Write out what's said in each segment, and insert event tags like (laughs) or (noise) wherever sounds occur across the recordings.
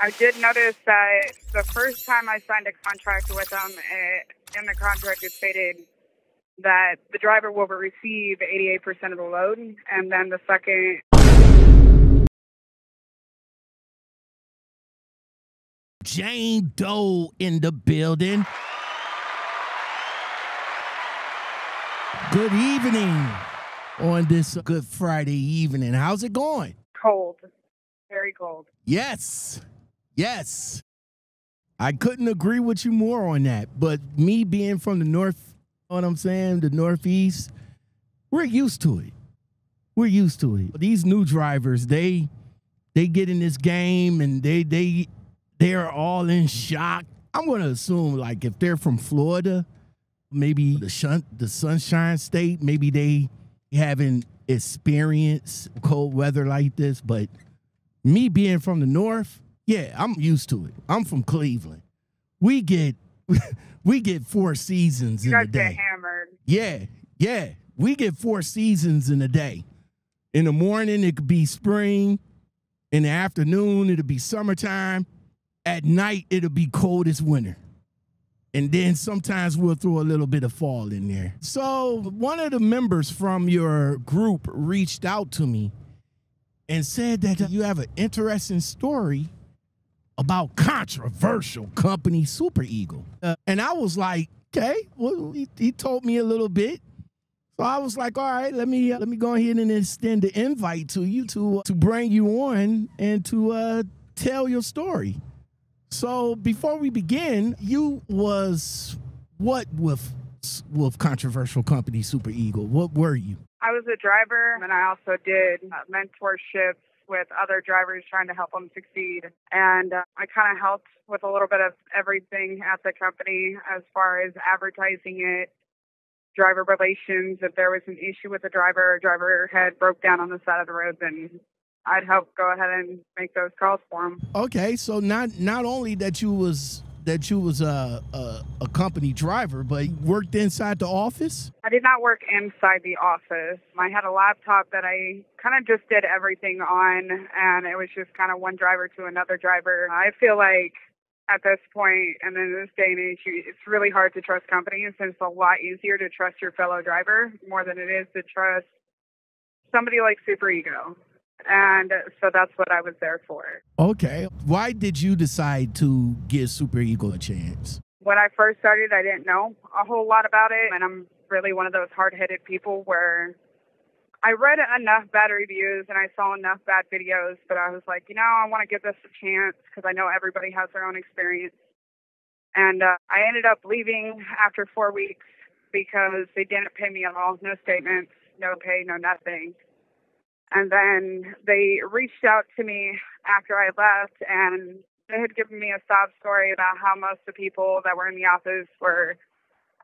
I did notice that the first time I signed a contract with them, it, in the contract it stated that the driver will receive 88% of the load, and then the second Jane Doe in the building. Good evening on this Good Friday evening. How's it going? cold, very cold. Yes. Yes. I couldn't agree with you more on that. But me being from the north, what I'm saying, the northeast, we're used to it. We're used to it. These new drivers, they they get in this game and they they they are all in shock. I'm gonna assume like if they're from Florida, maybe the shun- the Sunshine State, maybe they haven't experienced cold weather like this. But me being from the north, yeah, I'm used to it. I'm from Cleveland. We get (laughs) we get four seasons You in a day. hammered. Yeah, yeah. We get four seasons in a day. In the morning, it could be spring. In the afternoon, it'll be summertime. At night, it'll be cold as winter. And then sometimes we'll throw a little bit of fall in there. So, one of the members from your group reached out to me and said that you have an interesting story about controversial company Super Ego. Uh, and I was like, okay, well, he, he told me a little bit. So I was like, all right, let me uh, let me go ahead and extend the invite to you to to bring you on and to uh, tell your story. So before we begin, you was what with with controversial company Super Ego? What were you? I was a driver, and I also did uh, mentorships with other drivers trying to help them succeed. And uh, I kind of helped with a little bit of everything at the company as far as advertising it, driver relations. If there was an issue with a driver, a driver had broke down on the side of the road, then I'd help go ahead and make those calls for them. Okay, so not not only that you was that you was a a, a company driver, but you worked inside the office. I did not work inside the office. I had a laptop that I kind of just did everything on, and it was just kind of one driver to another driver. I feel like at this point and in this day and age, it's really hard to trust companies. and It's a lot easier to trust your fellow driver more than it is to trust somebody like Super Ego. And so that's what I was there for. Okay, why did you decide to give Super Ego a chance? when I first started, I didn't know a whole lot about it, and I'm really one of those hard-headed people where I read enough bad reviews and I saw enough bad videos, but I was like, you know, I want to give this a chance because I know everybody has their own experience. And uh, I ended up leaving after four weeks because they didn't pay me at all, no statements, no pay, no nothing. And then they reached out to me after I left and they had given me a sob story about how most of the people that were in the office were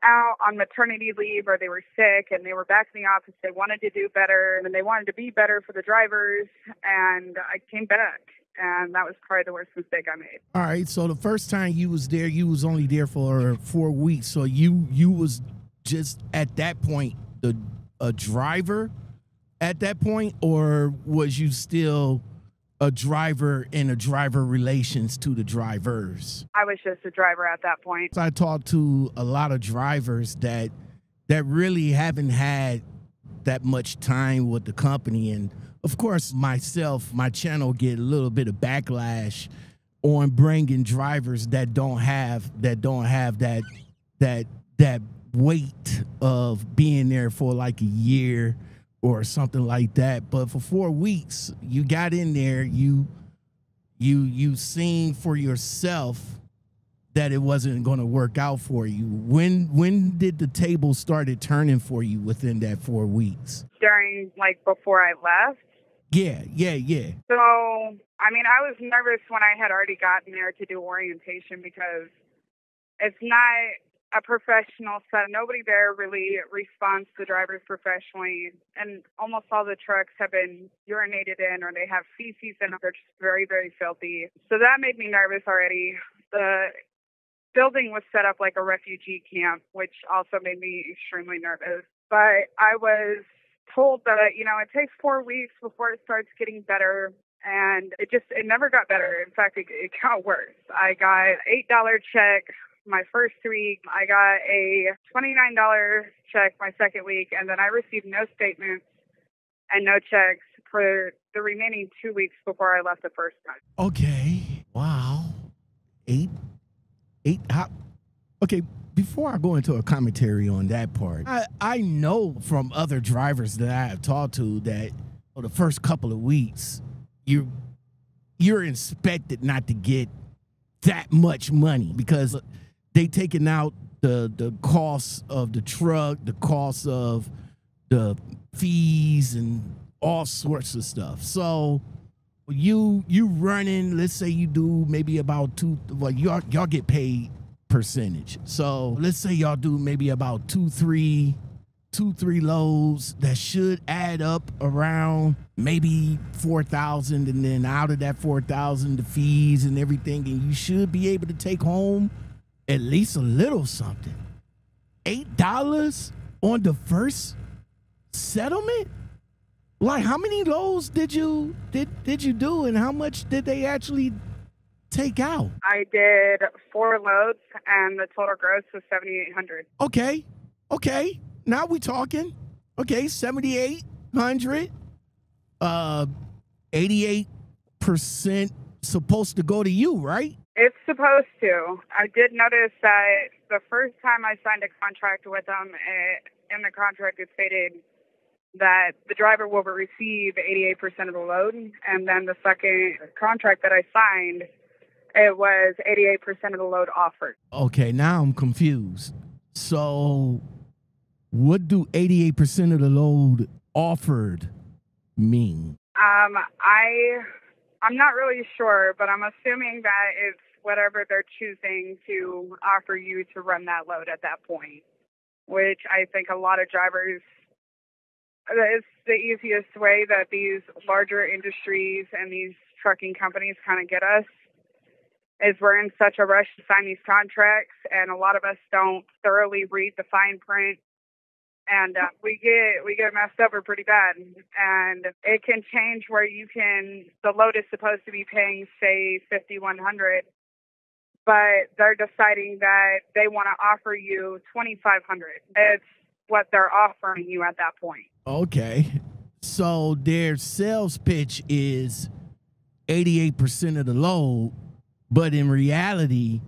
out on maternity leave or they were sick and they were back in the office. They wanted to do better and they wanted to be better for the drivers. And I came back and that was probably the worst mistake I made. All right, so the first time you was there, you was only there for four weeks. So you you was just at that point the a driver at that point, or was you still a driver and a driver relations to the drivers? I was just a driver at that point. So I talked to a lot of drivers that that really haven't had that much time with the company, and of course, myself, my channel get a little bit of backlash on bringing drivers that don't have that don't have that that that weight of being there for like a year or something like that. But for four weeks, you got in there, you you you seen for yourself that it wasn't going to work out for you. When when did the table started turning for you within that four weeks? During, like, before I left. Yeah, yeah, yeah. So, I mean, I was nervous when I had already gotten there to do orientation because it's not a professional set. Nobody there really responds to the drivers professionally, and almost all the trucks have been urinated in or they have feces in them. They're just very, very filthy. So that made me nervous already. The building was set up like a refugee camp, which also made me extremely nervous. But I was told that, you know, it takes four weeks before it starts getting better. and it just it never got better. In fact, it, it got worse. I got eight dollar check my first week. I got a twenty nine dollar check my second week, and then I received no statements and no checks for the remaining two weeks before I left the first time. Okay. Wow. Eight. Eight. How, okay. Before I go into a commentary on that part, I, I know from other drivers that I have talked to that for the first couple of weeks, you you're expected not to get that much money because they taking out the the cost of the truck, the cost of the fees and all sorts of stuff. So you you running, let's say you do maybe about two well y'all y'all get paid percentage. So let's say y'all do maybe about two, three, two, three loads that should add up around maybe four thousand and then out of that four thousand the fees and everything, and you should be able to take home at least a little something. Eight dollars on the first settlement? Like how many loads did you did did you do and how much did they actually take out? I did four loads, and the total gross was seventy eight hundred. Okay. Okay. Now we talking. Okay, 7800 uh 88% supposed to go to you, right? It's supposed to. I did notice that the first time I signed a contract with them, it, in the contract it stated that the driver will receive 88% of the load, and then the second contract that I signed, it was 88% of the load offered. Okay, now I'm confused. So what do 88% of the load offered mean? Um, I I'm not really sure, but I'm assuming that it's whatever they're choosing to offer you to run that load at that point, which I think a lot of drivers it's the easiest way that these larger industries and these trucking companies kind of get us is we're in such a rush to sign these contracts and a lot of us don't thoroughly read the fine print. And uh, we get we get messed over pretty bad and it can change where you can the load is supposed to be paying say 5100 but they're deciding that they want to offer you 2500 it's what they're offering you at that point Okay. So their sales pitch is 88% of the load, but in reality,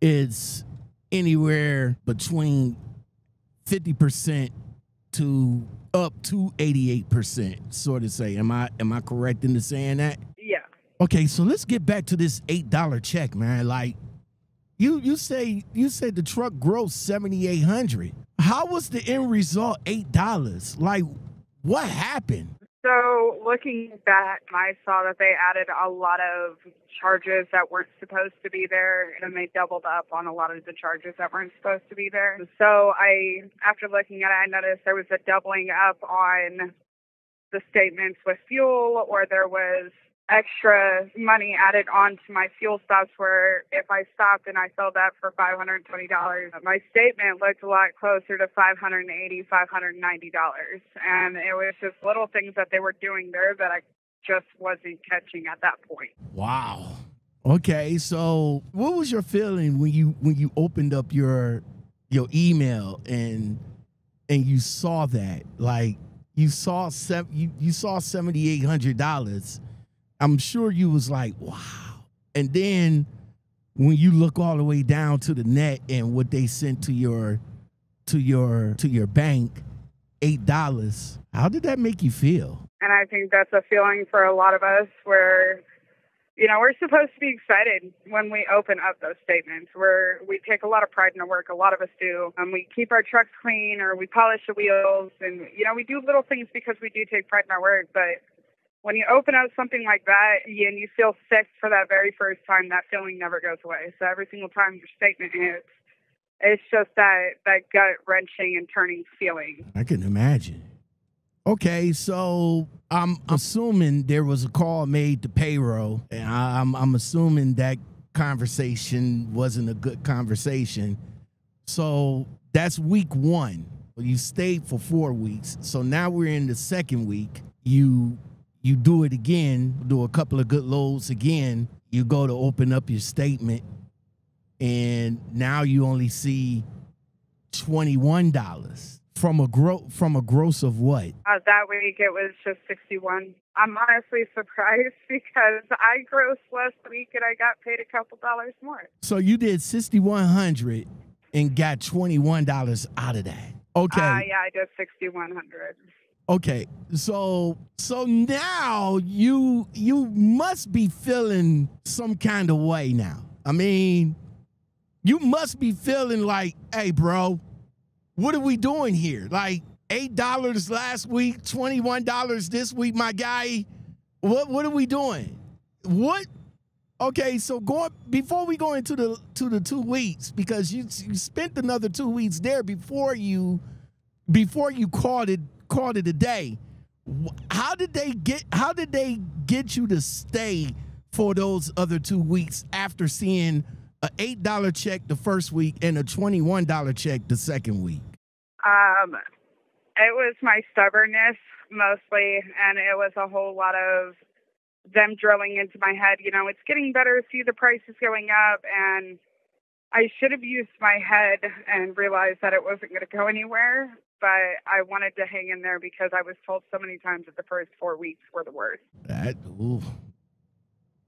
it's anywhere between 50% to up to 88%, sort of say. Am I am I correct in the saying that? Yeah. Okay, so let's get back to this eight dollar check, man. Like you you say you said the truck grossed seventy eight hundred. How was the end result eight dollars? Like what happened? So looking back, I saw that they added a lot of charges that weren't supposed to be there, and they doubled up on a lot of the charges that weren't supposed to be there. So I, after looking at it, I noticed there was a doubling up on the statements with fuel, or there was extra money added on to my fuel stops where if I stopped and I filled that for $520, my statement looked a lot closer to $580, $590. And it was just little things that they were doing there that I just wasn't catching at that point. Wow. Okay, so what was your feeling when you when you opened up your your email and and you saw that like you saw seven you, you saw seventy eight hundred dollars I'm sure you was like, wow. And then when you look all the way down to the net and what they sent to your to your to your bank, eight dollars. How did that make you feel? And I think that's a feeling for a lot of us where you know, we're supposed to be excited when we open up those statements. We're we take a lot of pride in our work. A lot of us do. Um, we keep our trucks clean, or we polish the wheels, and you know, we do little things because we do take pride in our work. But when you open up something like that and you feel sick for that very first time, that feeling never goes away. So every single time your statement hits, it's just that that gut wrenching and turning feeling. I can imagine. Okay, so I'm assuming there was a call made to payroll, and I'm I'm assuming that conversation wasn't a good conversation. So that's week one. You stayed for four weeks. So now we're in the second week. You you do it again, do a couple of good loads again. You go to open up your statement, and now you only see twenty one dollars from a gross from a gross of what? Uh, that week it was just 61. I'm honestly surprised (laughs) because I grossed last week and I got paid a couple dollars more. So you did sixty one hundred and got twenty one dollars out of that. Okay. Uh, yeah, I did 6100. Okay, so so now you you must be feeling some kind of way now. I mean, you must be feeling like, hey, bro, what are we doing here? Like eight dollars last week, twenty one dollars this week, my guy. What what are we doing? What? Okay, so going before we go into the to the two weeks because you you spent another two weeks there before you before you called it called it a day. How did they get? How did they get you to stay for those other two weeks after seeing a eight dollar check the first week and a twenty one dollar check the second week? Um, it was my stubbornness mostly, and it was a whole lot of them drilling into my head. You know, it's getting better. See the prices going up, and I should have used my head and realized that it wasn't going to go anywhere but I wanted to hang in there because I was told so many times that the first four weeks were the worst. That ooh,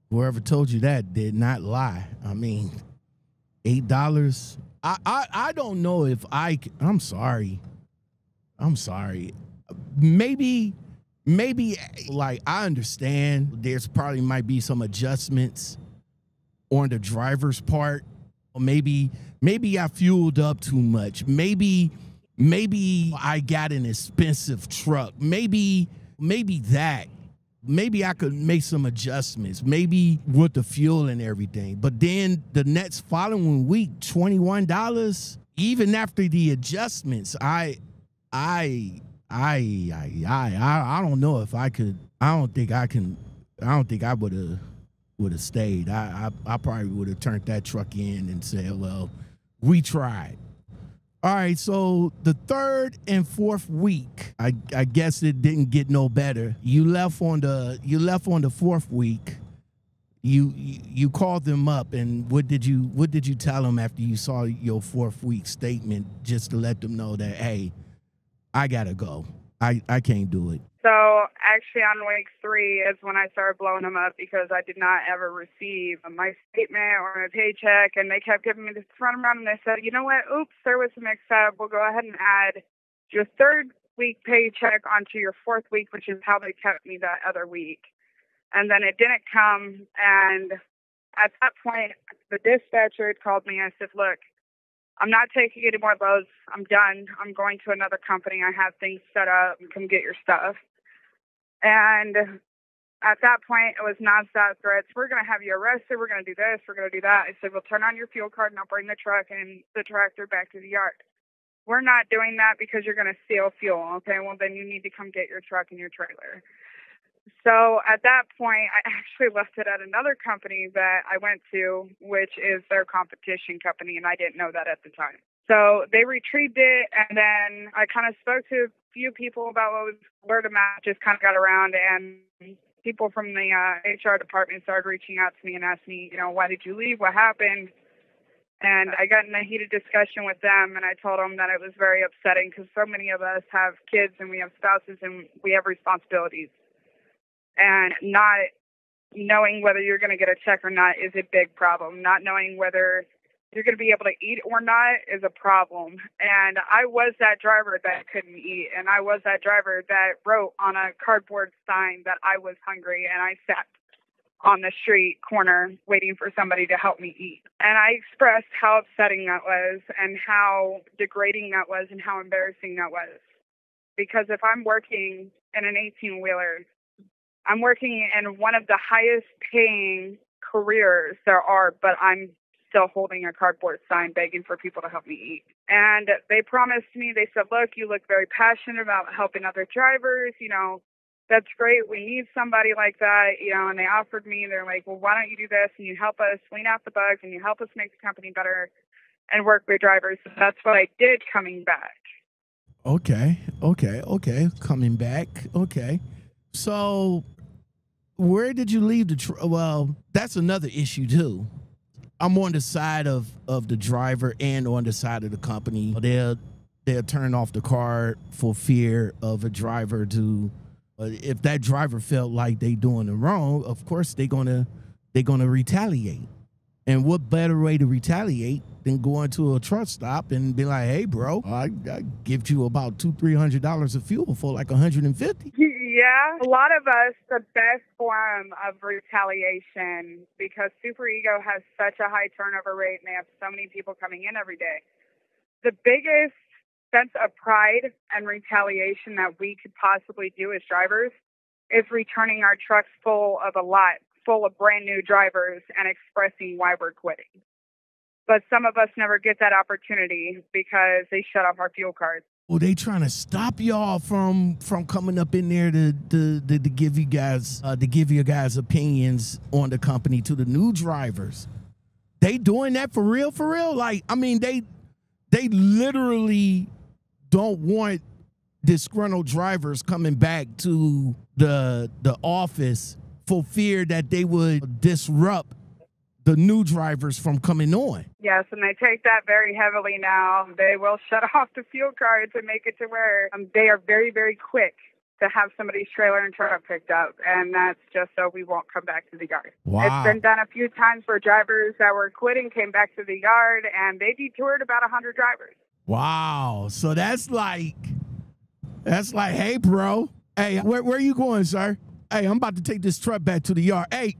whoever told you that did not lie. I mean, eight dollars. I, I I don't know if I. I'm sorry. I'm sorry. Maybe maybe like I understand. There's probably might be some adjustments on the driver's part. Maybe maybe I fueled up too much. Maybe Maybe I got an expensive truck. Maybe, maybe that. Maybe I could make some adjustments, maybe with the fuel and everything. But then the next following week, $21, even after the adjustments, I I I I I I don't know if I could I don't think I can I don't think I would have would have stayed. I, I I probably would have turned that truck in and said, well, we tried. All right, so the third and fourth week, I, I guess it didn't get no better. You left on the you left on the fourth week. You you called them up, and what did you what did you tell them after you saw your fourth week statement, just to let them know that hey, I gotta go. I I can't do it. So actually, on week three is when I started blowing them up because I did not ever receive my statement or my paycheck, and they kept giving me this runaround. And they said, "You know what? Oops, there was a mix-up. We'll go ahead and add your third week paycheck onto your fourth week, which is how they kept me that other week." And then it didn't come, and at that point, the dispatcher had called me. I said, "Look." I'm not taking any more loads. I'm done. I'm going to another company. I have things set up. Come get your stuff. And at that point, it was nonstop threats. We're going to have you arrested. We're going to do this. We're going to do that. I said, well, turn on your fuel card and I'll bring the truck and the tractor back to the yard. We're not doing that because you're going to steal fuel. Okay, well, then you need to come get your truck and your trailer. So at that point, I (laughs) actually left it at another company that I went to, which is their competition company, and I didn't know that at the time. So they retrieved it, and then I kind of spoke to a few people about what was word of mouth just kind of got around, and people from the uh, HR department started reaching out to me and asked me, you know, why did you leave? What happened? And I got in a heated discussion with them, and I told them that it was very upsetting because so many of us have kids and we have spouses and we have responsibilities. And not knowing whether you're going to get a check or not is a big problem. Not knowing whether you're going to be able to eat or not is a problem. And I was that driver that couldn't eat. And I was that driver that wrote on a cardboard sign that I was hungry. And I sat on the street corner waiting for somebody to help me eat. And I expressed how upsetting that was and how degrading that was and how embarrassing that was. Because if I'm working in an 18 wheeler, I'm working in one of the highest paying careers there are, but I'm still holding a cardboard sign begging for people to help me eat. And they promised me, they said, Look, you look very passionate about helping other drivers. You know, that's great. We need somebody like that. You know, and they offered me, they're like, Well, why don't you do this and you help us clean out the bugs and you help us make the company better and work with drivers. So that's what I did coming back. Okay. Okay. Okay. Coming back. Okay. So where did you leave the? Tr- well, that's another issue too. I'm on the side of of the driver and on the side of the company. They'll they'll turn off the car for fear of a driver to. Uh, if that driver felt like they doing the wrong, of course they're gonna they're gonna retaliate. And what better way to retaliate than going to a truck stop and be like, "Hey, bro, I, I give you about two, three hundred dollars of fuel for like a hundred and fifty. Yeah, a lot of us, the best form of retaliation because Super Ego has such a high turnover rate and they have so many people coming in every day. The biggest sense of pride and retaliation that we could possibly do as drivers is returning our trucks full of a lot full of brand new drivers and expressing why we're quitting. But some of us never get that opportunity because they shut off our fuel cards. Well, they trying to stop y'all from from coming up in there to to, to, to give you guys uh, to give you guys opinions on the company to the new drivers. They doing that for real, for real. Like, I mean, they they literally don't want disgruntled drivers coming back to the the office for fear that they would disrupt the new drivers from coming on. Yes, and they take that very heavily now. They will (laughs) shut off the fuel cards and make it to where um, they are very, very quick to have somebody's trailer and truck picked up, and that's just so we won't come back to the yard. Wow. It's been done a few times where drivers that were quitting came back to the yard, and they detoured about a hundred drivers. Wow. So that's like, that's like, hey, bro, hey, where, where are you going, sir? Hey, I'm about to take this truck back to the yard. Hey,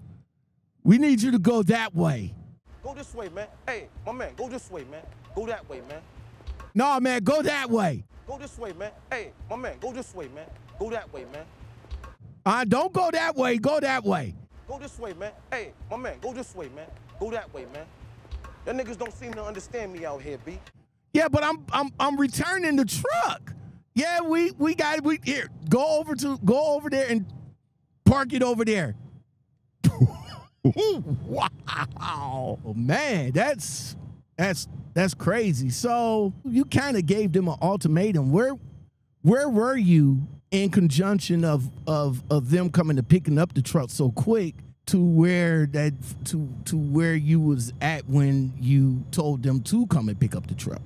we need you to go that way. Go this way, man. Hey, my man, go this way, man. Go that way, man. No, man, go that way. Go this way, man. Hey, my man, go this way, man. Go that way, man. Uh, don't go that way. Go that way. Go this way, man. Hey, my man, go this way, man. Go that way, man. Y'all niggas don't seem to understand me out here, B. Yeah, but I'm I'm I'm returning the truck. Yeah, we we got we here. Go over to go over there and park it over there. Wow, man, that's that's that's crazy. So you kind of gave them an ultimatum. Where where were you in conjunction of of of them coming to picking up the truck so quick to where that to to where you was at when you told them to come and pick up the truck?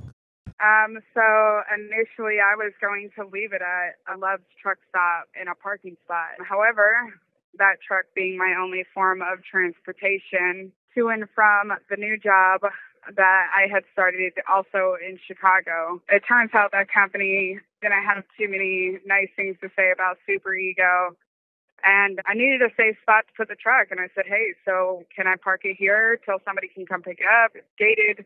Um, so initially I was going to leave it at a Love's truck stop in a parking spot. However, that truck being my only form of transportation to and from the new job that I had started also in Chicago. It turns out that company didn't have too many nice things to say about Super Ego. And I needed a safe spot to put the truck. And I said, hey, so can I park it here till somebody can come pick it up? It's gated.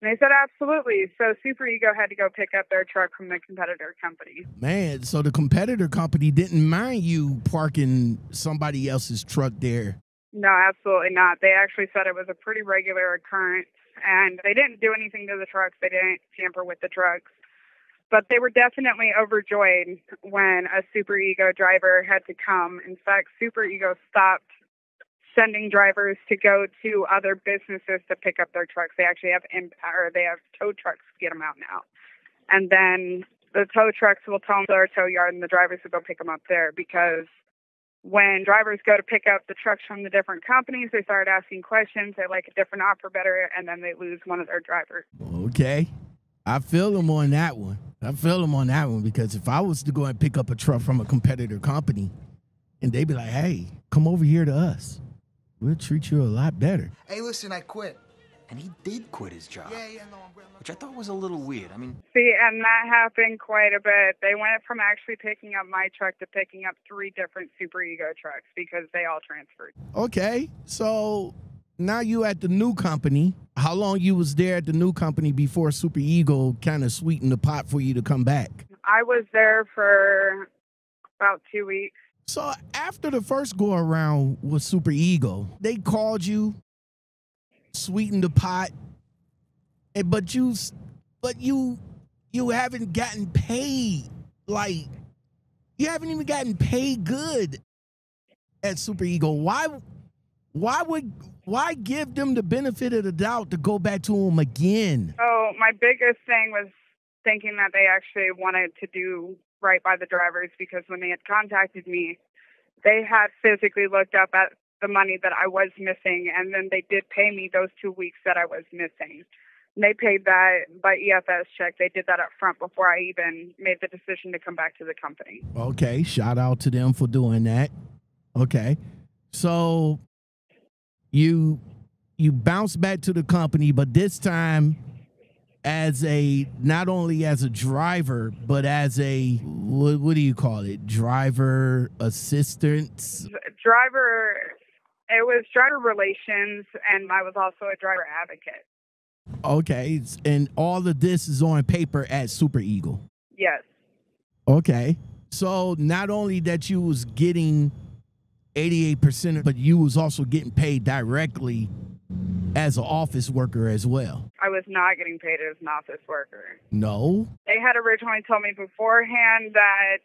And they said, absolutely. So Super Ego had to go pick up their truck from the competitor company. Man, so the competitor company didn't mind you parking somebody else's truck there. No, absolutely not. They actually said it was a pretty regular occurrence. And they didn't do anything to the trucks, they didn't tamper with the trucks. But they were definitely overjoyed when a Super Ego driver had to come. In fact, Super Ego stopped sending drivers to go to other businesses to pick up their trucks. They actually have or they have tow trucks to get them out now. And then the tow trucks will tell them to their tow yard, and the drivers will go pick them up there because when drivers go to pick up the trucks from the different companies, they start asking questions. They like a different offer better, and then they lose one of their drivers. Okay. I feel them on that one. I feel them on that one because if I was to go and pick up a truck from a competitor company and they'd be like, hey, come over here to us, we'll treat you a lot better. Hey, listen, I quit. And he did quit his job. Yeah, yeah, no, I'm great. Which I thought was a little weird. I mean, See, and that happened quite a bit. They went from actually picking up my truck to picking up three different Super Ego trucks because they all transferred. Okay. So now you at the new company. How long you was there at the new company before Super Ego kind of sweetened the pot for you to come back? I was there for about two weeks. So after the first go around with Super Ego, they called you, sweetened the pot, and but you, but you, you haven't gotten paid. Like you haven't even gotten paid good at Super Ego. Why? Why would why give them the benefit of the doubt to go back to them again? So my biggest thing was thinking that they actually wanted to do right by the drivers because when they had contacted me, They had physically looked up at the money that I was missing, and then they did pay me those two weeks that I was missing. And they paid that by EFS check. They did that up front before I even made the decision to come back to the company. Okay, shout out to them for doing that. Okay. So you you bounce back to the company, but this time as a not only as a driver, but as a what, what do you call it? Driver assistant. Driver it was driver relations and I was also a driver advocate. Okay. And all of this is on paper at Super Ego. Yes. Okay. So not only that you was getting 88%, but you was also getting paid directly as an office worker as well. I was not getting paid as an office worker. No. They had originally told me beforehand that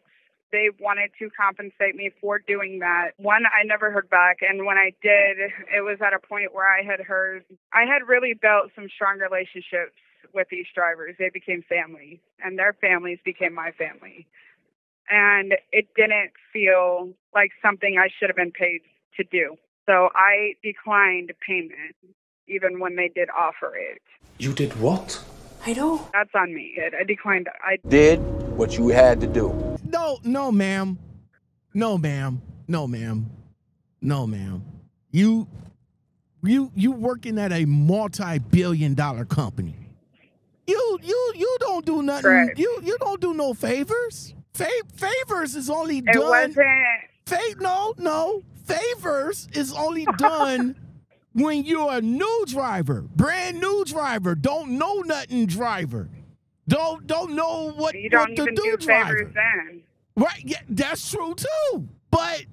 they wanted to compensate me for doing that. One, I never heard back. And when I did, it was at a point where I had heard, I had really built some strong relationships with these drivers. They became family, and their families became my family. And it didn't feel like something I should have been paid to do. So I declined payment, even when they did offer it. You did what? I know. That's on me. I declined. I Did what you had to do. No, no, ma'am. No, ma'am. No, ma'am. No, ma'am. You you you working at a multi-billion dollar company. You you you don't do nothing. Correct. You you don't do no favors. Fa- favors is only it done. wasn't. Fa- no, no. Favors is only done (laughs) when you're a new driver, brand new driver, don't know nothing driver. Don't don't know what, You don't what to do, do driver. then. Right? Yeah, that's true too. But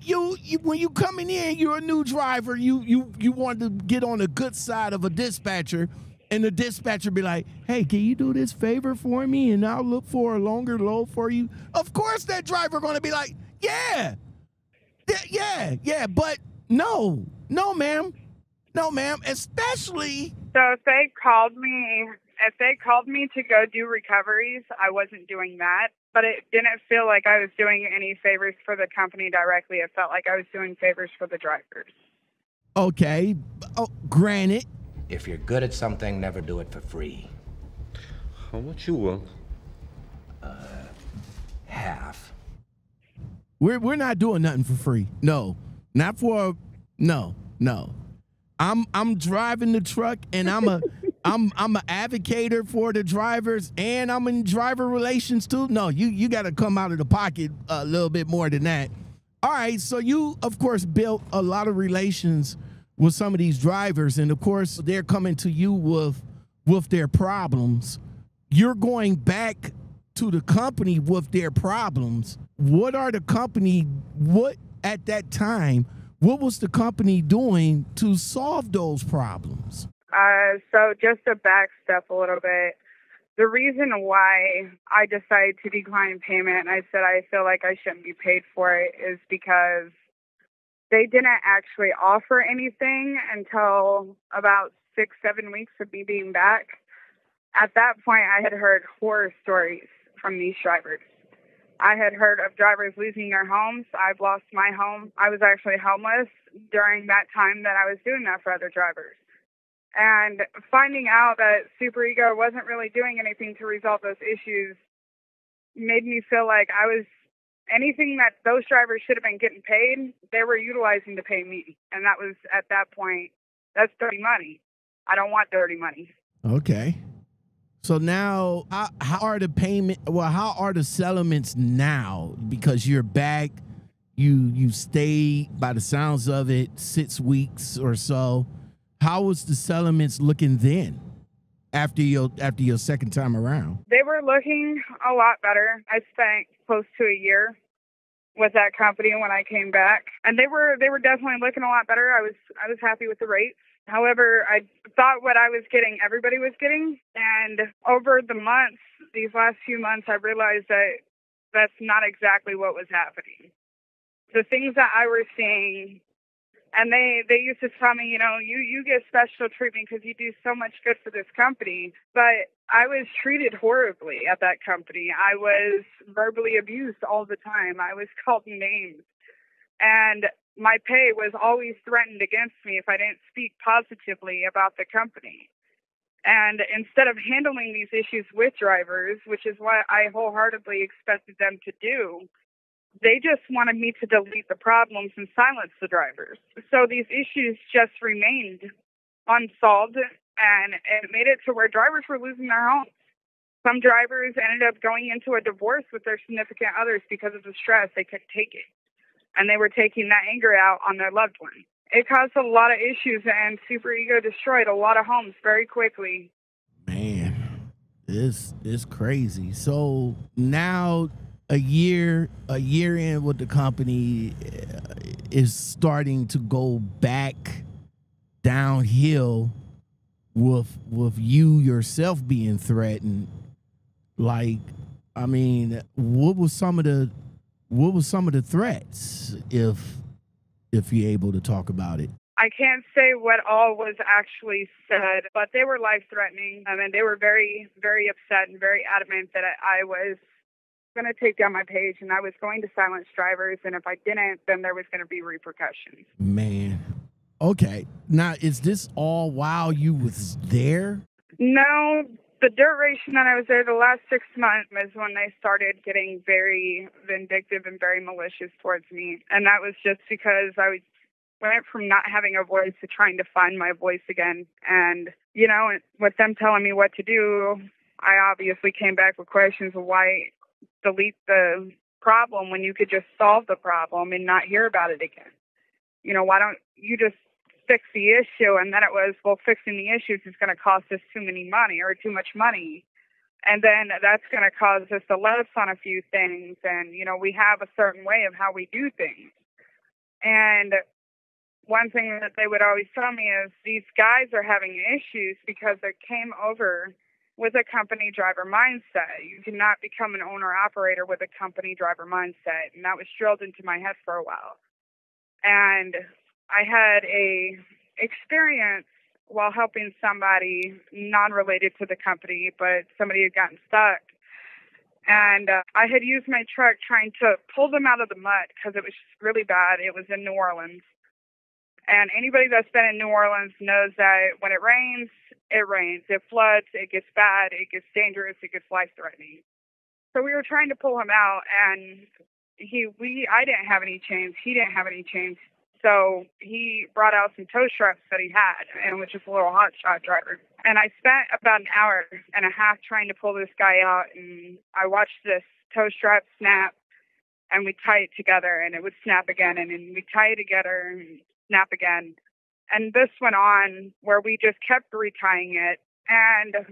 you, you when you coming in, you're a new driver. You you you want to get on the good side of a dispatcher, and the dispatcher be like, "Hey, can you do this favor for me, and I'll look for a longer load for you." Of course, that driver gonna be like, "Yeah, yeah, yeah, yeah." But no, no, ma'am, no, ma'am. Especially So if they called me, if they called me to go do recoveries, I wasn't doing that. But it didn't feel like I was doing any favors for the company directly. It felt like I was doing favors for the drivers. okay, oh, granted. If you're good at something, never do it for free. How much you want? Uh, half. We're we're not doing nothing for free. No, not for no no. I'm I'm driving the truck and I'm a (laughs) I'm I'm an advocator for the drivers and I'm in driver relations too. No, you you got to come out of the pocket a little bit more than that. All right, so you of course built a lot of relations with some of these drivers, and of course they're coming to you with with their problems. You're going back to the company with their problems. What are the company what at that time? What was the company doing to solve those problems? Uh, so just to back step a little bit, the reason why I decided to decline payment and I said I feel like I shouldn't be paid for it is because they didn't actually offer anything until about six, seven weeks of me being back. At that point, I had heard horror stories from these drivers. I had heard of drivers losing their homes. I've lost my home. I was actually homeless during that time that I was doing that for other drivers. And finding out that Super Ego wasn't really doing anything to resolve those issues made me feel like I was anything that those drivers should have been getting paid, they were utilizing to pay me. And that was at that point, that's dirty money. I don't want dirty money. Okay. So now, how, how are the payment? Well, how are the settlements now? Because you're back, you you stayed by the sounds of it six weeks or so. How was the settlements looking then? After your after your second time around, They were looking a lot better. I spent close to a year with that company when I came back, and they were they were definitely looking a lot better. I was I was happy with the rates. However, I thought what I was getting, everybody was getting, and over the months, these last few months, I realized that that's not exactly what was happening. The things that I was seeing and they they used to tell me, you know, you you get special treatment because you do so much good for this company. But I was treated horribly at that company. I was verbally abused all the time. I was (laughs) called names. And my pay was always threatened against me if I didn't speak positively about the company. And instead of handling these issues with drivers, which is what I wholeheartedly expected them to do, they just wanted me to delete the problems and silence the drivers. So these issues just remained unsolved and it made it to where drivers were losing their homes. Some drivers ended up going into a divorce with their significant others because of the stress they couldn't take it. And they were taking that anger out on their loved one. It caused a lot of issues and Super Ego destroyed a lot of homes very quickly. Man, this is crazy. So now a year a year in with the company uh, is starting to go back downhill with with you yourself being threatened like i mean what was some of the what was some of the threats if if you're able to talk about it I can't say what all was actually said, but they were life threatening. I um, mean, they were very, very upset and very adamant that I was going to take down my page and I was going to silence drivers. And if I didn't, then there was going to be repercussions. Man. Okay. Now, is this all while you was there? No, the duration that I was there, the last six months, is when they started getting very vindictive and very malicious towards me. And that was just because I was went from not having a voice to trying to find my voice again. And, you know, with them telling me what to do, I obviously came back with questions of why delete the problem when you could just solve the problem and not hear about it again? You know, why don't you just fix the issue? And then it was, well, fixing the issues is going to cost us too many money or too much money. And then that's going to cause us to less on a few things. And, you know, we have a certain way of how we do things. And one thing that they would always tell me is these guys are having issues because they came over with a company driver mindset. You cannot become an owner operator with a company driver mindset. And that was drilled into my head for a while. And I had a experience while helping somebody non-related to the company, but somebody had gotten stuck. And uh, I had used my truck trying to pull them out of the mud because it was just really bad. It was in New Orleans. And anybody that's been in New Orleans knows that when it rains, it rains. It floods, it gets bad, it gets dangerous, it gets life threatening. So we were trying to pull him out and he we I didn't have any chains, he didn't have any chains. So he brought out some tow straps that he had and was just a little hot shot driver. And I spent about an hour and a half trying to pull this guy out and I watched this tow strap snap and we tie it together and it would snap again and then we tie it together and snap again. And this went on where we just kept retying it and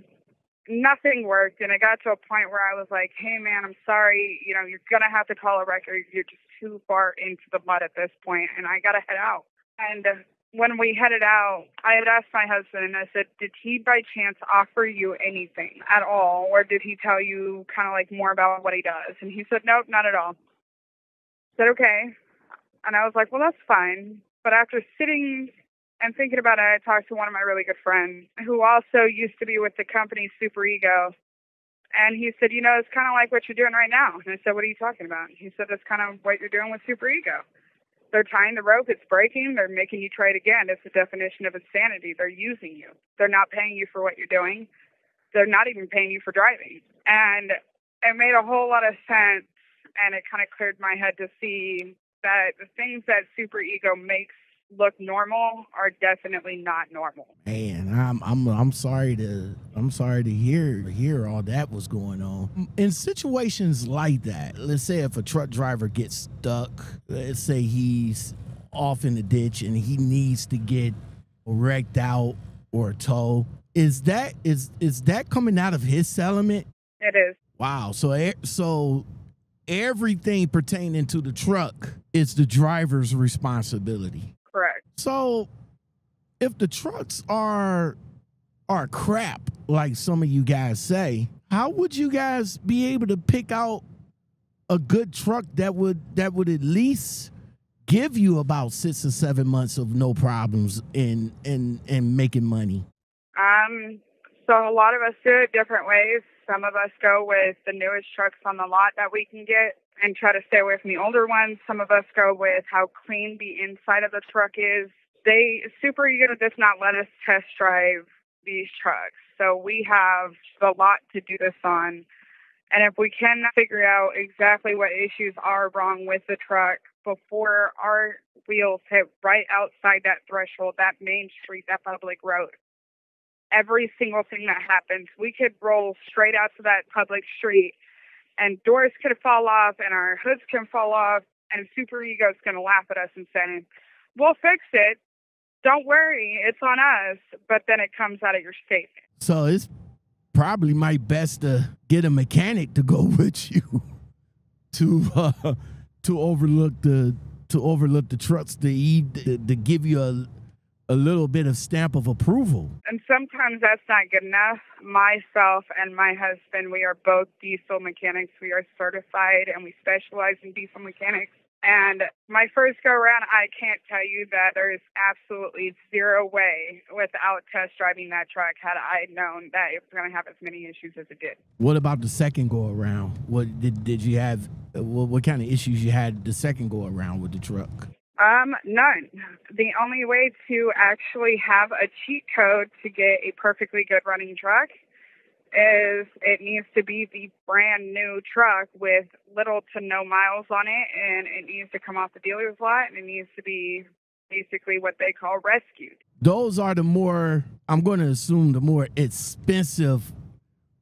nothing worked. And it got to a point where I was like, hey, man, I'm sorry. You know, you're going to have to call a record. You're just too far into the mud at this point, and I got to head out. And when we headed out, I had asked my husband, and I said, Did he by chance offer you anything at all? Or did he tell you kind of like more about what he does? And he said, Nope, not at all. I said, Okay. And I was like, Well, that's fine. But after sitting and thinking about it, I talked to one of my really good friends who also used to be with the company Super Ego. And he said, You know, it's kind of like what you're doing right now. And I said, What are you talking about? He said, It's kind of what you're doing with Super Ego. They're tying the rope, it's breaking, they're making you try it again. It's the definition of insanity. They're using you. They're not paying you for what you're doing. They're not even paying you for driving. And it made a whole lot of sense and it kind of cleared my head to see that the things that super ego makes look normal are definitely not normal. Man, I'm I'm I'm sorry to I'm sorry to hear hear all that was going on. In situations like that, let's say if a truck driver gets stuck, let's say he's off in the ditch and he needs to get wrecked out or tow, is that is is that coming out of his element? It is. Wow. So so everything pertaining to the truck is the driver's responsibility. Correct. So if the trucks are are crap, like some of you guys say, how would you guys be able to pick out a good truck that would that would at least give you about six or seven months of no problems in in in making money? Um, so a lot of us do it different ways. Some of us go with the newest trucks on the lot that we can get. and try to stay away from the older ones. Some of us go with how clean the inside of the truck is. They Super Ego does not let us test drive these trucks, so we have a lot to do this on. And if we can figure out exactly what issues are wrong with the truck before our wheels hit right outside that threshold, that main street, that public road, every single thing that happens, we could roll straight out to that public street and doors could fall off and our hoods can fall off and super ego's going to laugh at us and say we'll fix it don't worry it's on us but then it comes out of your statement So it's probably my best to get a mechanic to go (laughs) with you to uh, to overlook the to overlook the trucks to, eat, to, to give you a a little bit of stamp of approval. and sometimes that's not good enough. Myself and my husband we are both diesel mechanics. We are certified and we specialize in diesel mechanics and my first go around i can't tell you that there is absolutely zero way without test driving that truck had i known that it was going to have as many issues as it did What about the second go around? What did did you have? What, what kind of issues you had the second go around with the truck? Um, none. The only way to actually have a cheat code to get a perfectly good running truck is it needs to be the brand new truck with little to no miles on it and it needs to come off the dealer's lot and it needs to be basically what they call rescued. Those are the more I'm going to assume the more expensive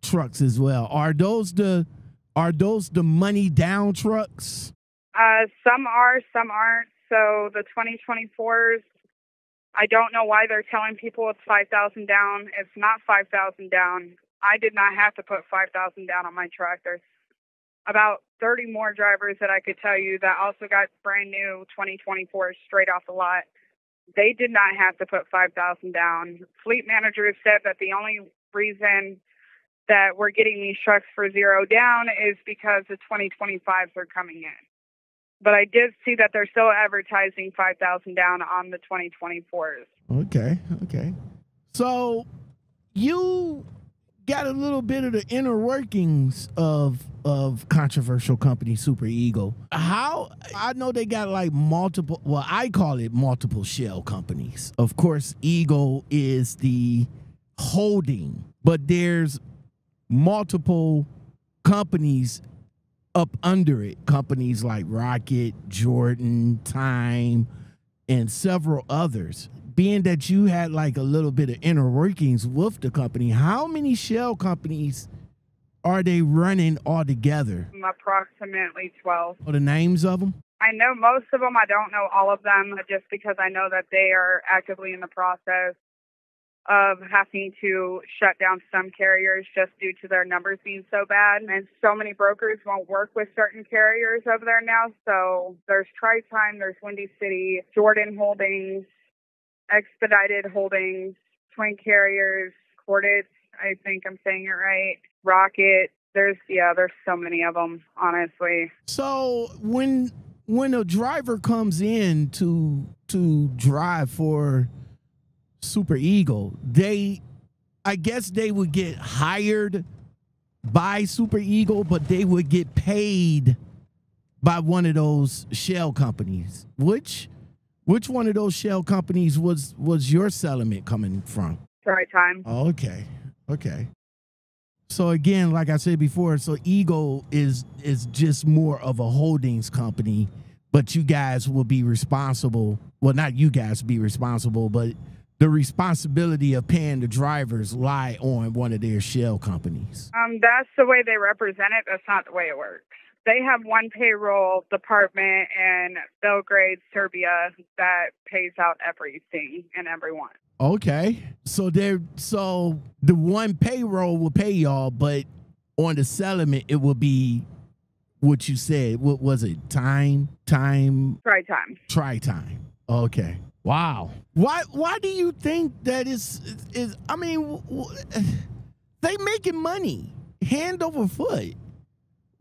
trucks as well. Are those the are those the money down trucks? Uh, some are, some aren't. So the 2024s, I don't know why they're telling people it's 5,000 down. It's not 5,000 down. I did not have to put 5,000 down on my truck. There's about 30 more drivers that I could tell you that also got brand new 2024s straight off the lot. They did not have to put 5,000 down. Fleet managers said that the only reason that we're getting these trucks for zero down is because the 2025s are coming in but I did see that they're still advertising 5,000 down on the 2024s. Okay, okay. So you got a little bit of the inner workings of of controversial company Super Ego. How I know they got like multiple well, I call it multiple shell companies. Of course, Ego is the holding, but there's multiple companies up under it. Companies like Rocket, Jordan, Time, and several others. Being that you had like a little bit of inner workings with the company, how many shell companies are they running all together? Approximately 12. Or the names of them? I know most of them. I don't know all of them just because I know that they are actively in the process of having to shut down some carriers just due to their numbers being so bad. And so many brokers won't work with certain carriers over there now. So there's TriTime, there's Windy City, Jordan Holdings, Expedited Holdings, Twin Carriers, Cordit, I think I'm saying it right, Rocket. There's, yeah, there's so many of them, honestly. So when when a driver comes in to to drive for Super Ego, they I guess they would get hired by Super Ego, but they would get paid by one of those shell companies. Which which one of those shell companies was was your settlement coming from? TriTime. Oh, okay. Okay. So again, like I said before, so Ego is is just more of a holdings company, but you guys will be responsible. Well, not you guys be responsible, but the responsibility of paying the drivers lie on one of their shell companies. Um, that's the way they represent it. That's not the way it works. They have one payroll department in Belgrade, Serbia, that pays out everything and everyone. Okay. So there so the one payroll will pay y'all, but on the settlement it will be what you said. What was it? Time, time, TriTime. try time. Okay. Wow. Why why do you think that is is I mean w- w- (sighs) they making money hand over foot.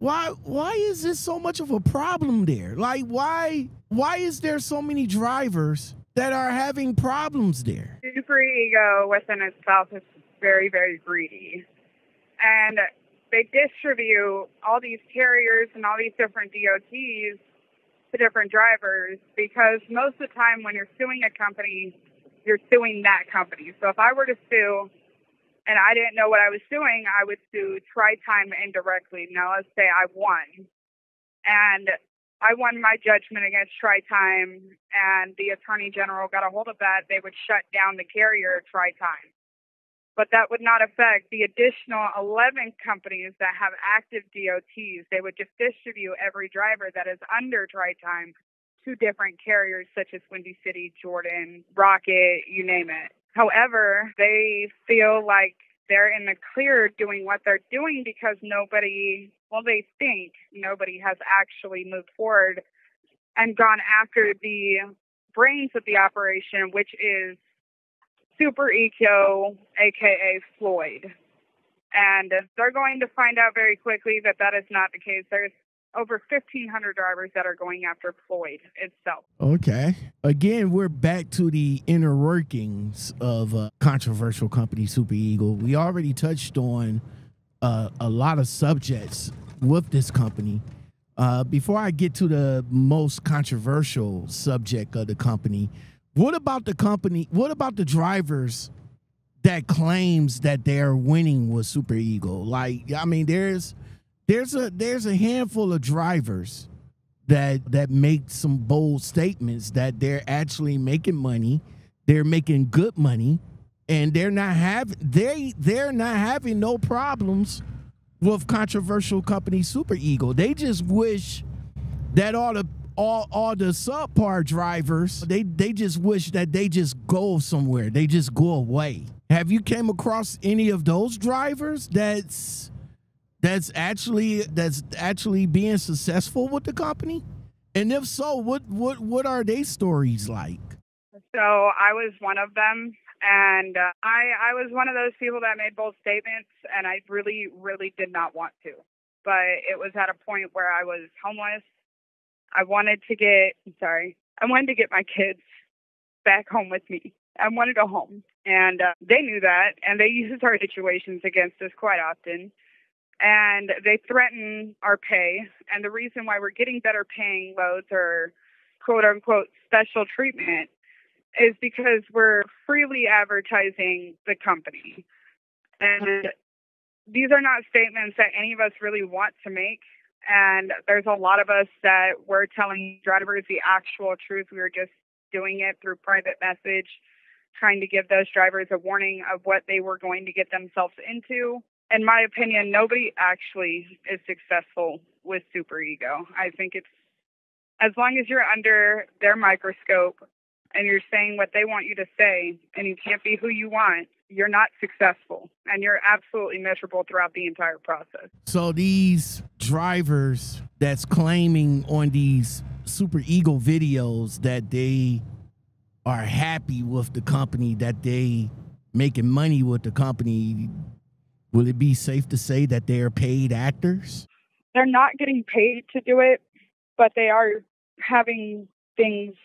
Why why is this so much of a problem there? Like why why is there so many drivers that are having problems there? Super ego within itself is very, very greedy. And they distribute all these carriers and all these different DOTs to different drivers because most of the time when you're suing a company, you're suing that company. So if I were to sue and I didn't know what I was doing, I would sue TriTime indirectly. Now let's say I won. And I won my judgment against TriTime and the Attorney General got a hold of that, they would shut down the carrier TriTime but that would not affect the additional 11 companies that have active DOTs. They would just distribute every driver that is under TriTime to different carriers such as Windy City, Jordan, Rocket, you name it. However, they feel like they're in the clear doing what they're doing because nobody, well, they think nobody has actually moved forward and gone after the brains of the operation, which is Super Ego, aka Floyd. And they're going to find out very quickly that that is not the case. There's over 1,500 drivers that are going after Floyd itself. Okay. Again, we're back to the inner workings of a controversial company, Super Ego. We already touched on uh, a lot of subjects with this company. Uh, before I get to the most controversial subject of the company, what about the company? What about the drivers that claims that they're winning with Super Ego? Like, I mean, there's there's a there's a handful of drivers that that make some bold statements that they're actually making money, they're making good money, and they're not having they they're not having no problems with controversial company Super Ego. They just wish that all the all all the subpar drivers they they just wish that they just go somewhere they just go away have you came across any of those drivers that's that's actually that's actually being successful with the company and if so what what what are they stories like so i was one of them and uh, i i was one of those people that made bold statements and i really really did not want to but it was at a point where i was homeless I wanted to get, sorry, I wanted to get my kids back home with me. I wanted a home. And uh, they knew that, and they (laughs) use our situations against us quite often. And they threaten our pay. And the reason why we're getting better paying loads or quote unquote special treatment is because we're freely advertising the company. And these are not statements that any of us really want to make. And there's a lot of us that were telling drivers the actual truth. We were just doing it through private message, trying to give those drivers a warning of what they were going to get themselves into. In my opinion, nobody actually is successful with super ego. I think it's as long as you're under their microscope and you're saying what they want you to say and you can't be who you want, you're not successful and you're absolutely miserable throughout the entire process. So these drivers that's claiming on these super ego videos that they are happy with the company that they making money with the company will it be safe to say that they are paid actors they're not getting paid to do it but they are having things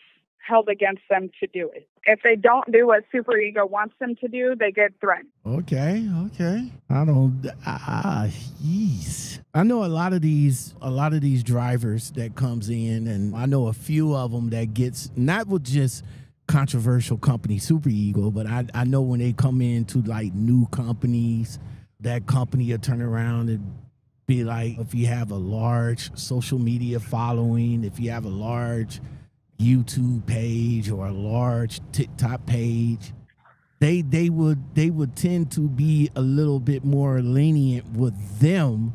held against them to do it. If they don't do what Super Ego wants them to do, they get threatened. Okay, okay. I don't. Ah, jeez. I know a lot of these, a lot of these drivers that comes in, and I know a few of them that gets not with just controversial company Super Ego, but I I know when they come into like new companies, that company will turn around and be like, if you have a large social media following, if you have a large YouTube page or a large TikTok page, they they would they would tend to be a little bit more lenient with them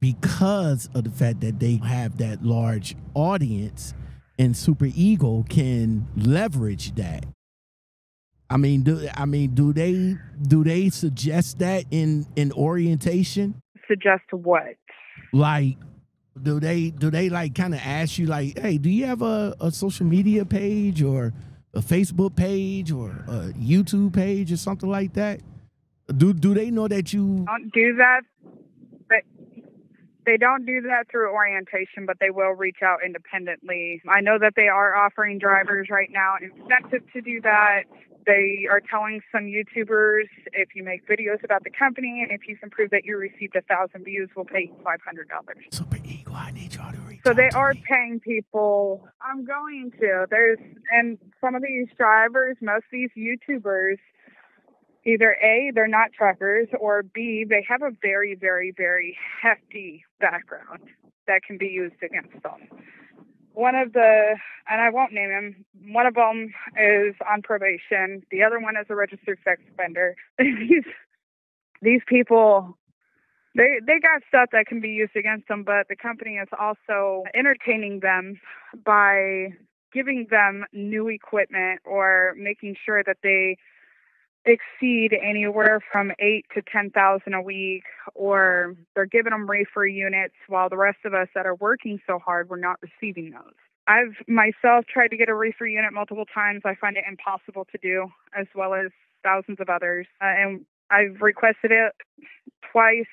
because of the fact that they have that large audience and super ego can leverage that i mean do i mean do they do they suggest that in in orientation suggest what like do they do they like kind of ask you like, hey, do you have a, a social media page or a Facebook page or a YouTube page or something like that? Do do they know that you don't do that? But they don't do that through orientation, but they will reach out independently. I know that they are offering drivers right now an incentive to do that. They are telling some YouTubers if you make videos about the company and if you can prove that you received a thousand views, we'll pay you five hundred dollars. Super Ego, I need y'all to reach So they are me. paying people. I'm going to. There's and some of these drivers, most of these YouTubers, either A, they're not truckers, or B, they have a very, very, very hefty background that can be used against them. One of the, and I won't name him, one of them is on probation. The other one is a registered sex offender. (laughs) these, these people they they got stuff that can be used against them, but the company is also entertaining them by giving them new equipment or making sure that they exceed anywhere from eight to ten thousand a week, or they're giving them reefer units while the rest of us that are working so hard we're not receiving those. I've myself tried to get a reefer unit multiple times. I find it impossible to do, as well as thousands of others, uh, and I've requested it twice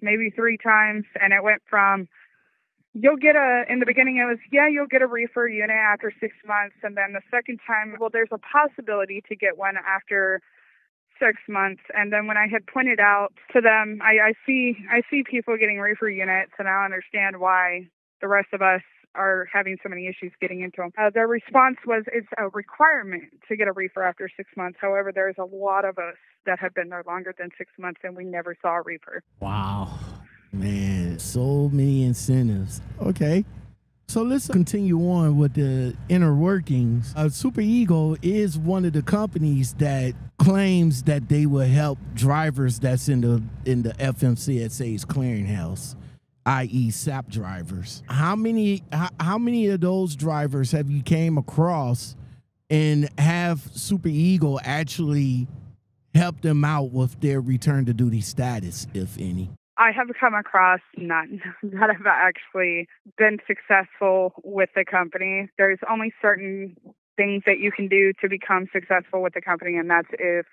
maybe three times, and it went from you'll get a in the beginning it was yeah you'll get a reefer unit after six months, and then the second time well there's a possibility to get one after six months, and then when I had pointed out to them I, I see I see people getting reefer units, and I understand why the rest of us are having so many issues getting into them. Uh, their response was it's a requirement to get a reefer after six months. However, there's a lot of us that have been there longer than six months and we never saw a reefer. Wow. Man, so many incentives. Okay. So let's continue on with the inner workings. Uh, Super Ego is one of the companies that claims that they will help drivers that's in the in the FMCSA's clearinghouse, i.e., SAP drivers. How many how, how many of those drivers have you came across, and have Super Ego actually help them out with their return to duty status, if any? I have come across none (laughs) that have actually been successful with the company. There's only certain things that you can do to become successful with the company, and that's if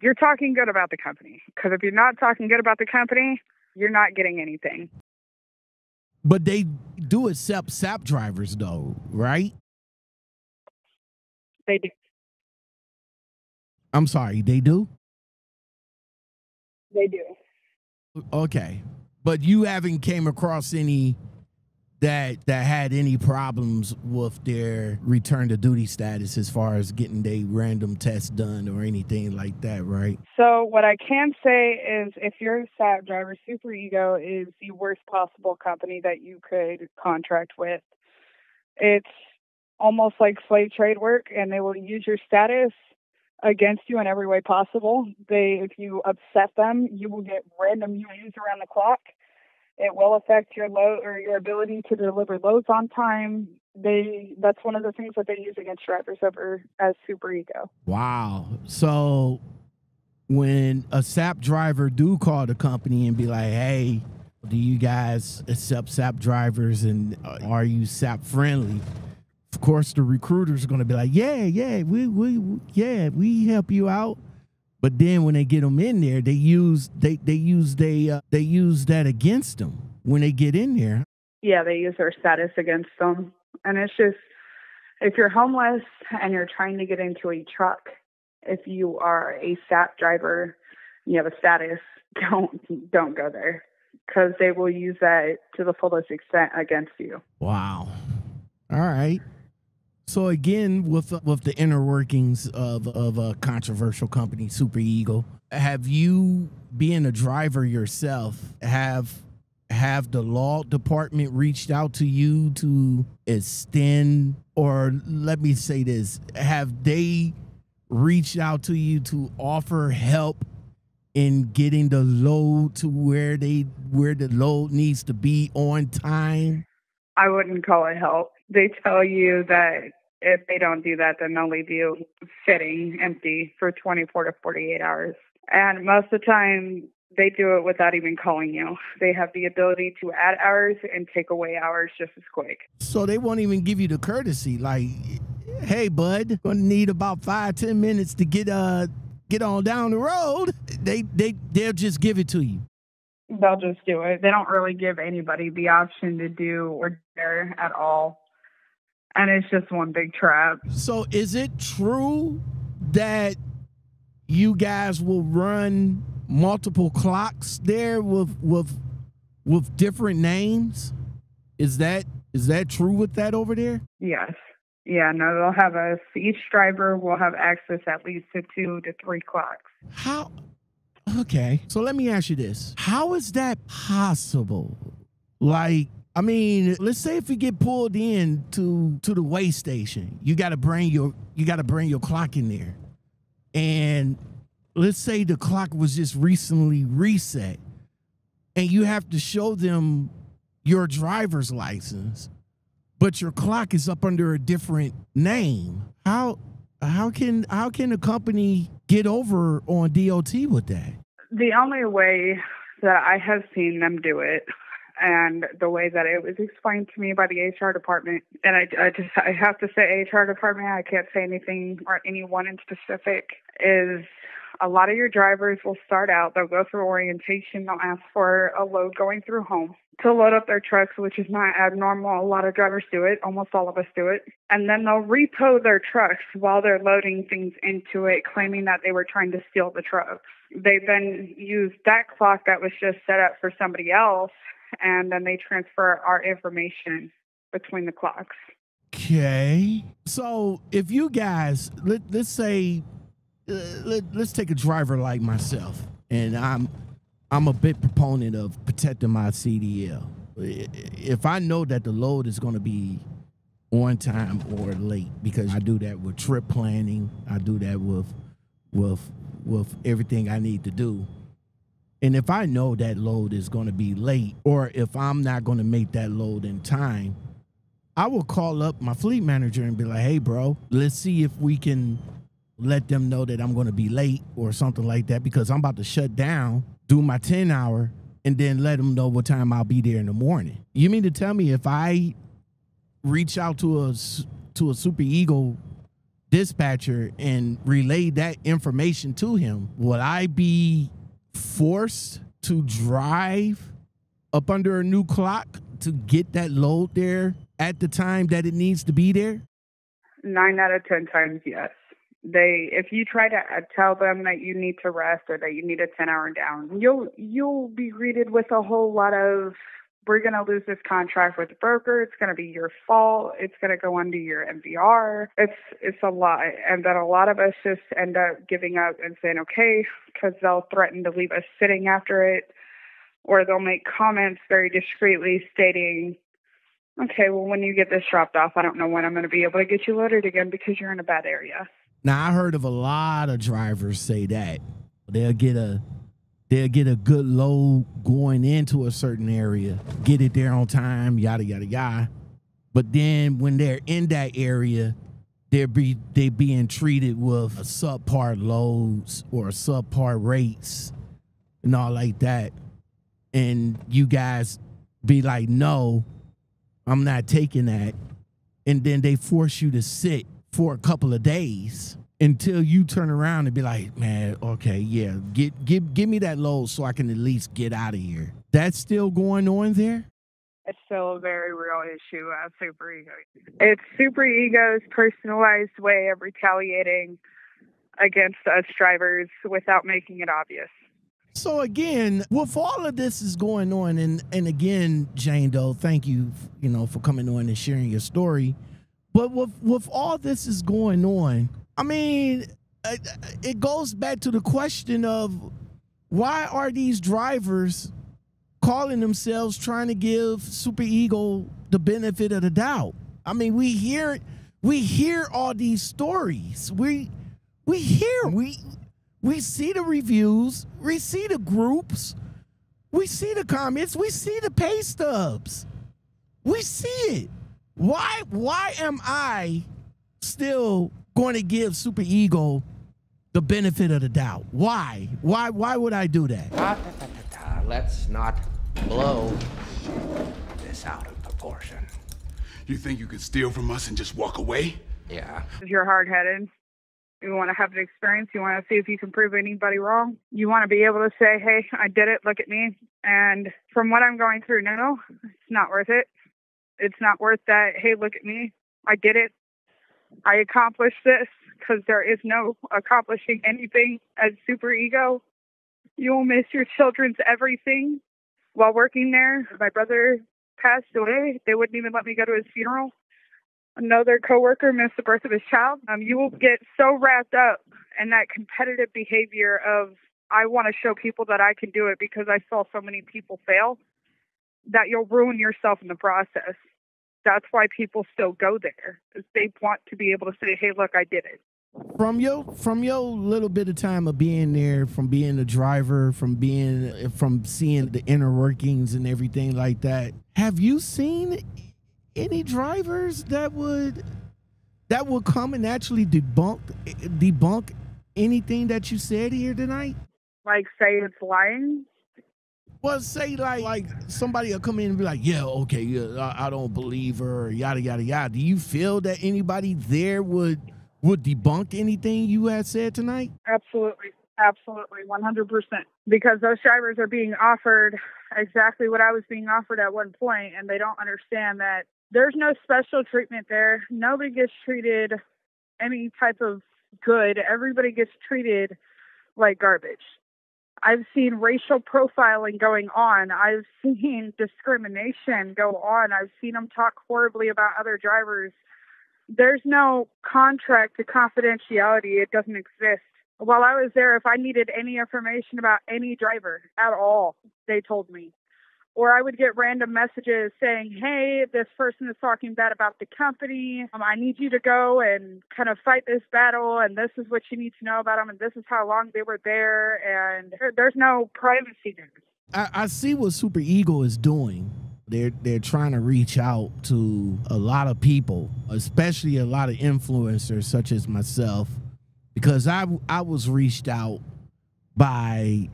you're talking good about the company. Because if you're not talking good about the company, you're not getting anything. But they do accept SAP drivers, though, right? They do. I'm sorry, they do. They do. Okay, but you haven't came across any that that had any problems with their return to duty status as far as getting their random test done or anything like that, right? So what I can say is if you're a SAP driver, Super Ego is the worst possible company that you could contract with. It's almost like slave trade work and they will use your status against you in every way possible. They if you upset them, you will get random UAs around the clock. It will affect your load or your ability to deliver loads on time. They that's one of the things that they use against drivers over as Super Ego. Wow. So when a SAP driver do call the company and be like, "Hey, do you guys accept SAP drivers and uh, are you SAP friendly?" Of course, the recruiter's are going to be like, "Yeah, yeah, we we yeah, we help you out." But then when they get them in there, they use they they use they uh, they use that against them when they get in there. yeah, they use their status against them. And it's just, if you're homeless and you're trying to get into a truck, if you are a SAP driver, you have a status, (laughs) don't don't go there because they will use that to the fullest extent against you. Wow. All right. So again, with with the inner workings of of a controversial company, Super Ego, have you, being a driver yourself, have have the law department reached out to you to extend, or let me say this, have they reached out to you to offer help in getting the load to where they where the load needs to be on time? I wouldn't call it help. They tell you that if they don't do that, then they'll leave you sitting empty for 24 to 48 hours. And most of the time, they do it without even calling you. They have the ability to add hours and take away hours just as quick. So they won't even give you the courtesy, like, "Hey, bud, gonna need about five ten minutes to get uh get on down the road." They they they'll just give it to you. They'll just do it. They don't really give anybody the option to do or dare at all. And it's just one big trap. So is it true that you guys will run multiple clocks there with with with different names? Is that is that true with that over there? Yes. Yeah, no, they'll have us. Each driver will have access at least to two to three clocks. How? Okay. So let me ask you this: How is that possible? Like, I mean, let's say if you get pulled in to to the weigh station, you got to bring your you got to bring your clock in there, and let's say the clock was just recently reset, and you have to show them your driver's license, but your clock is up under a different name. How how can how can a company get over on DOT with that? The only way that I have seen them do it and the way that it was explained to me by the HR department, and I, I just I have to say HR department, I can't say anything or anyone in specific, is a lot of your drivers will start out, they'll go through orientation, they'll ask for a load going through home to load up their trucks, which is not abnormal. A lot of drivers do it, almost all of us do it. And then they'll repo their trucks while they're loading things into it, claiming that they were trying to steal the trucks. They then use that clock that was just set up for somebody else, and then they transfer our information between the clocks. Okay. So if you guys, let, let's say, uh, let, let's take a driver like myself, and I'm I'm a big proponent of protecting my CDL. If I know that the load is going to be on time or late, because I do that with trip planning, I do that with with with everything I need to do. And if I know that load is going to be late, or if I'm not going to make that load in time, I will call up my fleet manager and be like, "Hey, bro, let's see if we can let them know that I'm going to be late or something like that because I'm about to shut down, do my 10 hour, and then let them know what time I'll be there in the morning. You mean to tell me if I reach out to a to a Super Ego dispatcher and relay that information to him, would I be forced to drive up under a new clock to get that load there at the time that it needs to be there? Nine out of 10 times, yes they if you try to uh, tell them that you need to rest or that you need a 10 hour down you'll you'll be greeted with a whole lot of we're going to lose this contract with the broker. It's going to be your fault. It's going to go under your MVR it's it's a lot. And then a lot of us just end up giving up and saying okay because they'll threaten to leave us sitting after it or they'll make comments very discreetly stating okay well when you get this dropped off i don't know when i'm going to be able to get you loaded again because you're in a bad area. Now I heard of a lot of drivers say that. They'll get a they'll get a good load going into a certain area, get it there on time, yada yada yada. But then when they're in that area, they're be they being treated with subpar loads or subpar rates and all like that. And you guys be like, no, I'm not taking that. And then they force you to sit for a couple of days until you turn around and be like, man, okay, yeah, get give give me that load so I can at least get out of here. That's still going on there? It's still a very real issue of super ego. It's super ego's personalized way of retaliating against us drivers without making it obvious. So again, with all of this is going on, and and again, Jane Doe, thank you, you know, for coming on and sharing your story. But with with all this is going on, I mean, uh, it goes back to the question of why are these drivers calling themselves trying to give Super Ego the benefit of the doubt? I mean, we hear we hear all these stories. We we hear we we see the reviews, we see the groups, we see the comments, we see the pay stubs. We see it. Why why am I still going to give Super Ego the benefit of the doubt? Why? Why why would I do that? Ta, ta, ta, Let's not blow this out of proportion. You think you could steal from us and just walk away? Yeah. If You're hard headed. You want to have an experience. You want to see if you can prove anybody wrong. You want to be able to say, hey, I did it. Look at me. And from what I'm going through now, it's not worth it. It's not worth that. Hey, look at me. I did it. I accomplished this because there is no accomplishing anything as super ego. You will miss your children's everything while working there. My brother passed away. They wouldn't even let me go to his funeral. Another coworker missed the birth of his child. Um, you will get so wrapped up in that competitive behavior of I want to show people that I can do it because I saw so many people fail that you'll ruin yourself in the process. That's why people still go there. They want to be able to say, "Hey, look, I did it." From your from your little bit of time of being there, from being a driver, from being from seeing the inner workings and everything like that, have you seen any drivers that would that would come and actually debunk debunk anything that you said here tonight? Like say it's lying. Well, say like like somebody will come in and be like, yeah, okay, yeah, I, I don't believe her, yada yada yada. Do you feel that anybody there would would debunk anything you had said tonight? Absolutely. Absolutely, 100%. Because those drivers are being offered exactly what I was being offered at one point, and they don't understand that there's no special treatment there. Nobody gets treated any type of good. Everybody gets treated like garbage. I've seen racial profiling going on. I've (laughs) seen discrimination go on. I've seen them talk horribly about other drivers. There's no contract to confidentiality, it doesn't exist. While I was there, if I needed any information about any driver at all, they told me or I would get random messages saying, "Hey, this person is talking bad about the company. Um, I need you to go and kind of fight this battle, and this is what you need to know about them, and this is how long they were there, and there's no privacy there." I, I see what Super Ego is doing. They're they're trying to reach out to a lot of people, especially a lot of influencers such as myself, because I I was reached out by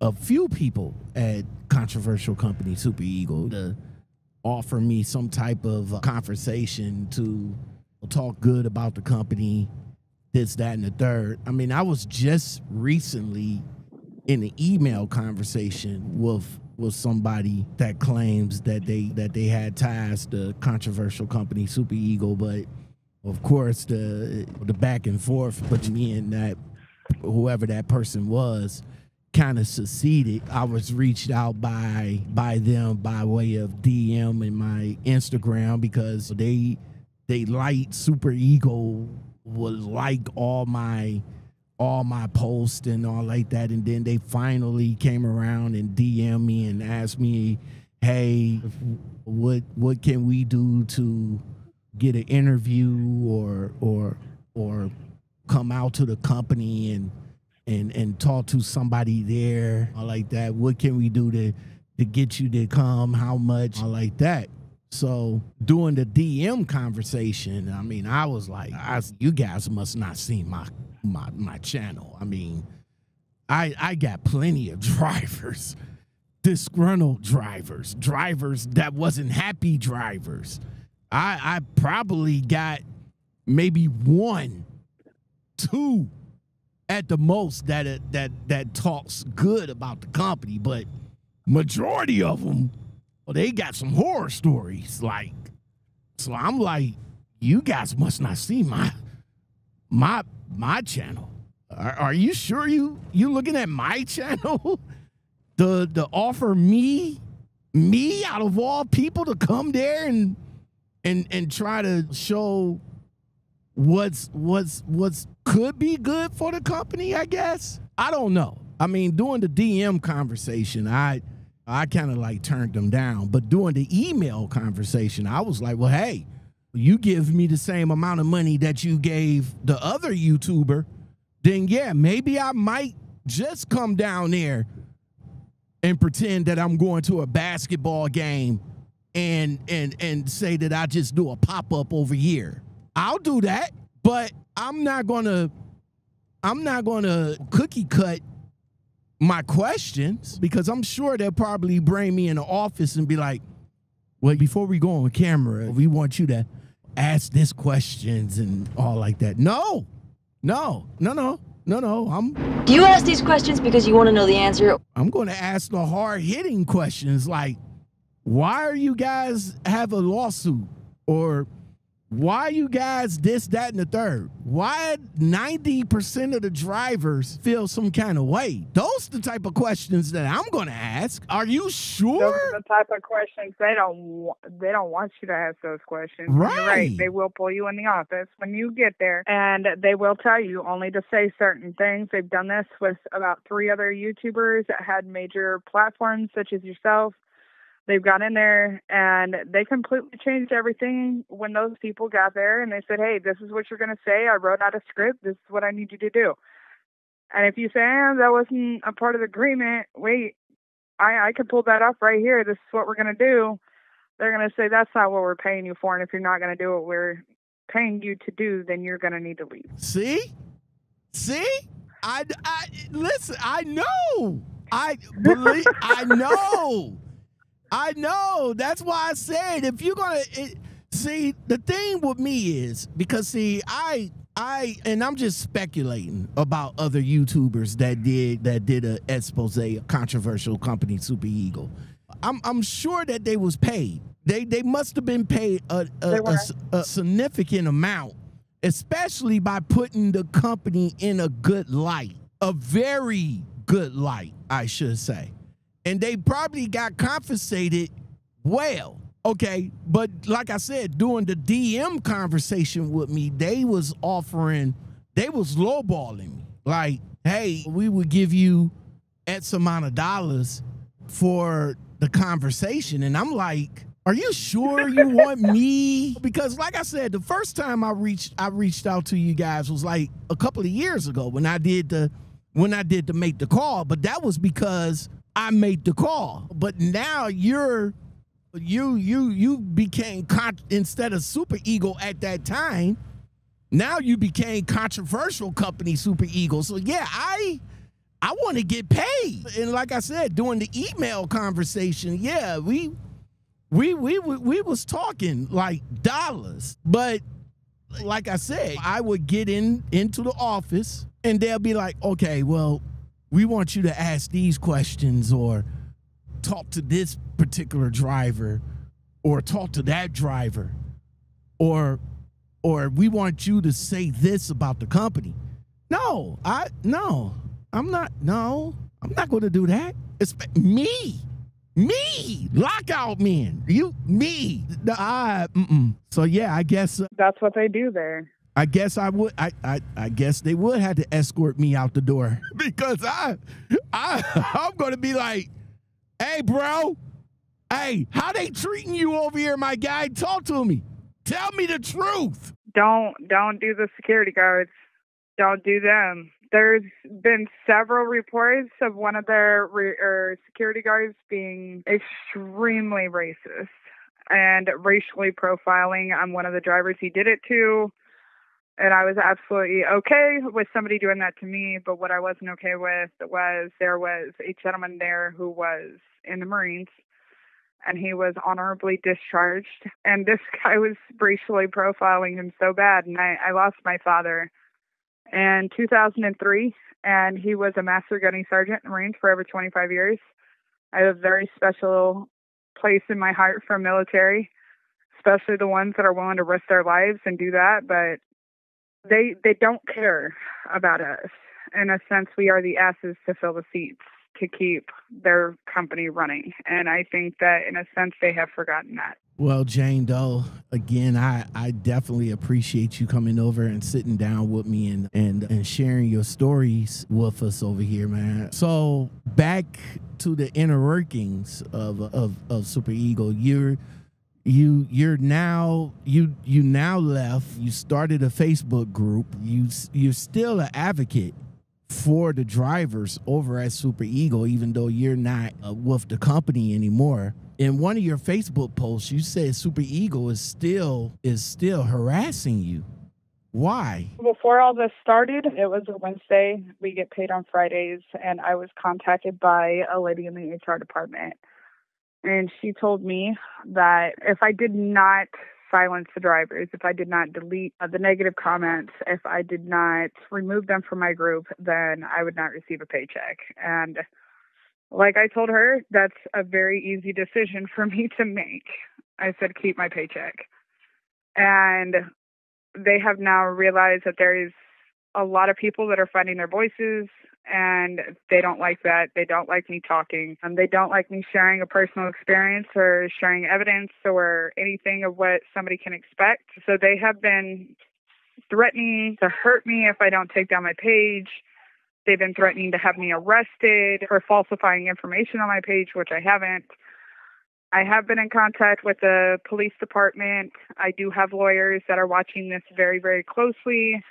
a few people at controversial company Super Ego to offer me some type of conversation to talk good about the company, this, that, and the third. I mean, I was just recently in an email conversation with with somebody that claims that they that they had ties to controversial company Super Ego, but of course the the back and forth between me and that whoever that person was kind of succeeded. I was reached out by by them by way of DM in my Instagram because they they liked Super Ego would like all my all my posts and all like that and then they finally came around and DM me and asked me hey what what can we do to get an interview or or or come out to the company and and and talk to somebody there like that. What can we do to to get you to come? How much? Or like that. So during the DM conversation, I mean, I was like, I, you guys must not see my my my channel. I mean, I I got plenty of (laughs) drivers, disgruntled drivers, drivers that wasn't happy drivers. I I probably got maybe one, two at the most that uh, that that talks good about the company, but majority of them, well, they got some horror stories. Like, so I'm like, you guys must not see my my my channel. Are, are you sure you you looking at my (laughs) channel? the the offer me me out of all people to come there and and and try to show what's what's what's could be good for the company, I guess. I don't know. I mean, during the DM conversation, I I kind of like turned them down, but during the email conversation, I was like, "Well, hey, you give me the same amount of money that you gave the other YouTuber, then yeah, maybe I might just come down there and pretend that I'm going to a basketball game and and and say that I just do a pop-up over here. I'll do that, but I'm not gonna I'm not gonna cookie cut my questions because I'm sure they'll probably bring me in the office and be like, well, before we go on camera, we want you to ask this questions and all like that. No, no, no, no, no, no. I'm Do you ask these questions because you want to know the answer? I'm gonna ask the hard hitting questions like, why are you guys have a lawsuit? Or Why you guys this, that, and the third? Why 90% of the drivers feel some kind of way? Those the type of questions that I'm gonna ask. Are you Those sure? are the type of questions they don't they don't want you to ask those questions. You're Right. They will pull you in the office when you get there, and they will tell you only to say certain things. They've done this with about three other YouTubers that had major platforms, such as yourself. They've got in there and they completely changed everything when those people got there and they said, Hey, this is what you're going to say. I wrote out a script. This is what I need you to do. And if you say, eh, that wasn't a part of the agreement, wait, I, I could pull that up right here. This is what we're going to do. They're going to say, that's not what we're paying you for. And if you're not going to do what we're paying you to do, then you're going to need to leave. See? See? I, I listen, I know. I believe I know. I know. That's why I said if you're gonna it, see the thing with me is because see I I and I'm just speculating about other YouTubers that did that did a expose a controversial company Super Ego. I'm I'm sure that they was paid. They they must have been paid a, a, a a significant amount, especially by putting the company in a good light, a very good light, I should say. And they probably got compensated well. Okay, but like I said, during the DM conversation with me, they was offering, they was lowballing me. Like, hey, we would give you X amount of dollars for the conversation. And I'm like, are you sure you want me? (laughs) Because like I said, the first time I reached I reached out to you guys was like a couple of years ago when I did the when I did to make the call, but that was because I made the call. But now you're you you you became instead of super ego at that time now you became controversial company super ego so yeah i i want to get paid. And like i said during the email conversation yeah we we we we, we was talking like dollars. But like i said i would get in into the office and they'll be like okay well we want you to ask these questions or talk to this particular driver or talk to that driver or or we want you to say this about the company. No i no i'm not no i'm not going to do that. It's me me lockout men. You me. The- I, so yeah i guess uh, That's what they do there. I guess I would. I, I I guess they would have to escort me out the door (laughs) because I I (laughs) I'm gonna be like, hey, bro, hey, how they treating you over here, my guy? Talk to me. Tell me the truth. don't don't do the security guards don't do them there's been several reports of one of their re- or security guards being extremely racist and racially profiling on one of the drivers he did it to and I was absolutely okay with somebody doing that to me, but what I wasn't okay with was there was a gentleman there who was in the Marines and he was honorably discharged. And this (laughs) guy was racially profiling him so bad. And I, I lost my father in 2003, and he was a master gunny sergeant in the Marines for over 25 years. I have a very special place in my heart for military, especially the ones that are willing to risk their lives and do that. But they they don't care about us. In a sense, we are the asses to fill the seats to keep their company running. And I think that in a sense they have forgotten that. Well, Jane Doe, again, I, I definitely appreciate you coming over and sitting down with me and, and, and sharing your stories with us over here, man. So back to the inner workings of of, of Super Ego. You're you you're now you you now left. You started a Facebook group. You you're still an advocate for the drivers over at Super Ego, even though you're not uh, with the company anymore. In one of your Facebook posts, you said Super Ego is still is still harassing you. Why? Before all this started, it was a Wednesday. We get paid on Fridays, and I was contacted by a lady in the HR department. And she told me that if I did not silence the drivers, if I did not delete uh, the negative comments, if I did not remove them from my group, then I would not receive a paycheck. And like I told her, that's a very easy decision (laughs) for me to make. I said, keep my paycheck. and they have now realized that there is a lot of people that are finding their voices and they don't like that. They don't like me talking. And they don't like me sharing a personal experience or sharing evidence or anything of what somebody can expect. So they have been threatening to hurt me if I don't take down my page. They've been threatening to have me arrested for falsifying information on my page, which I haven't. I have been in contact with the police department. I do have lawyers that are watching this very, very closely.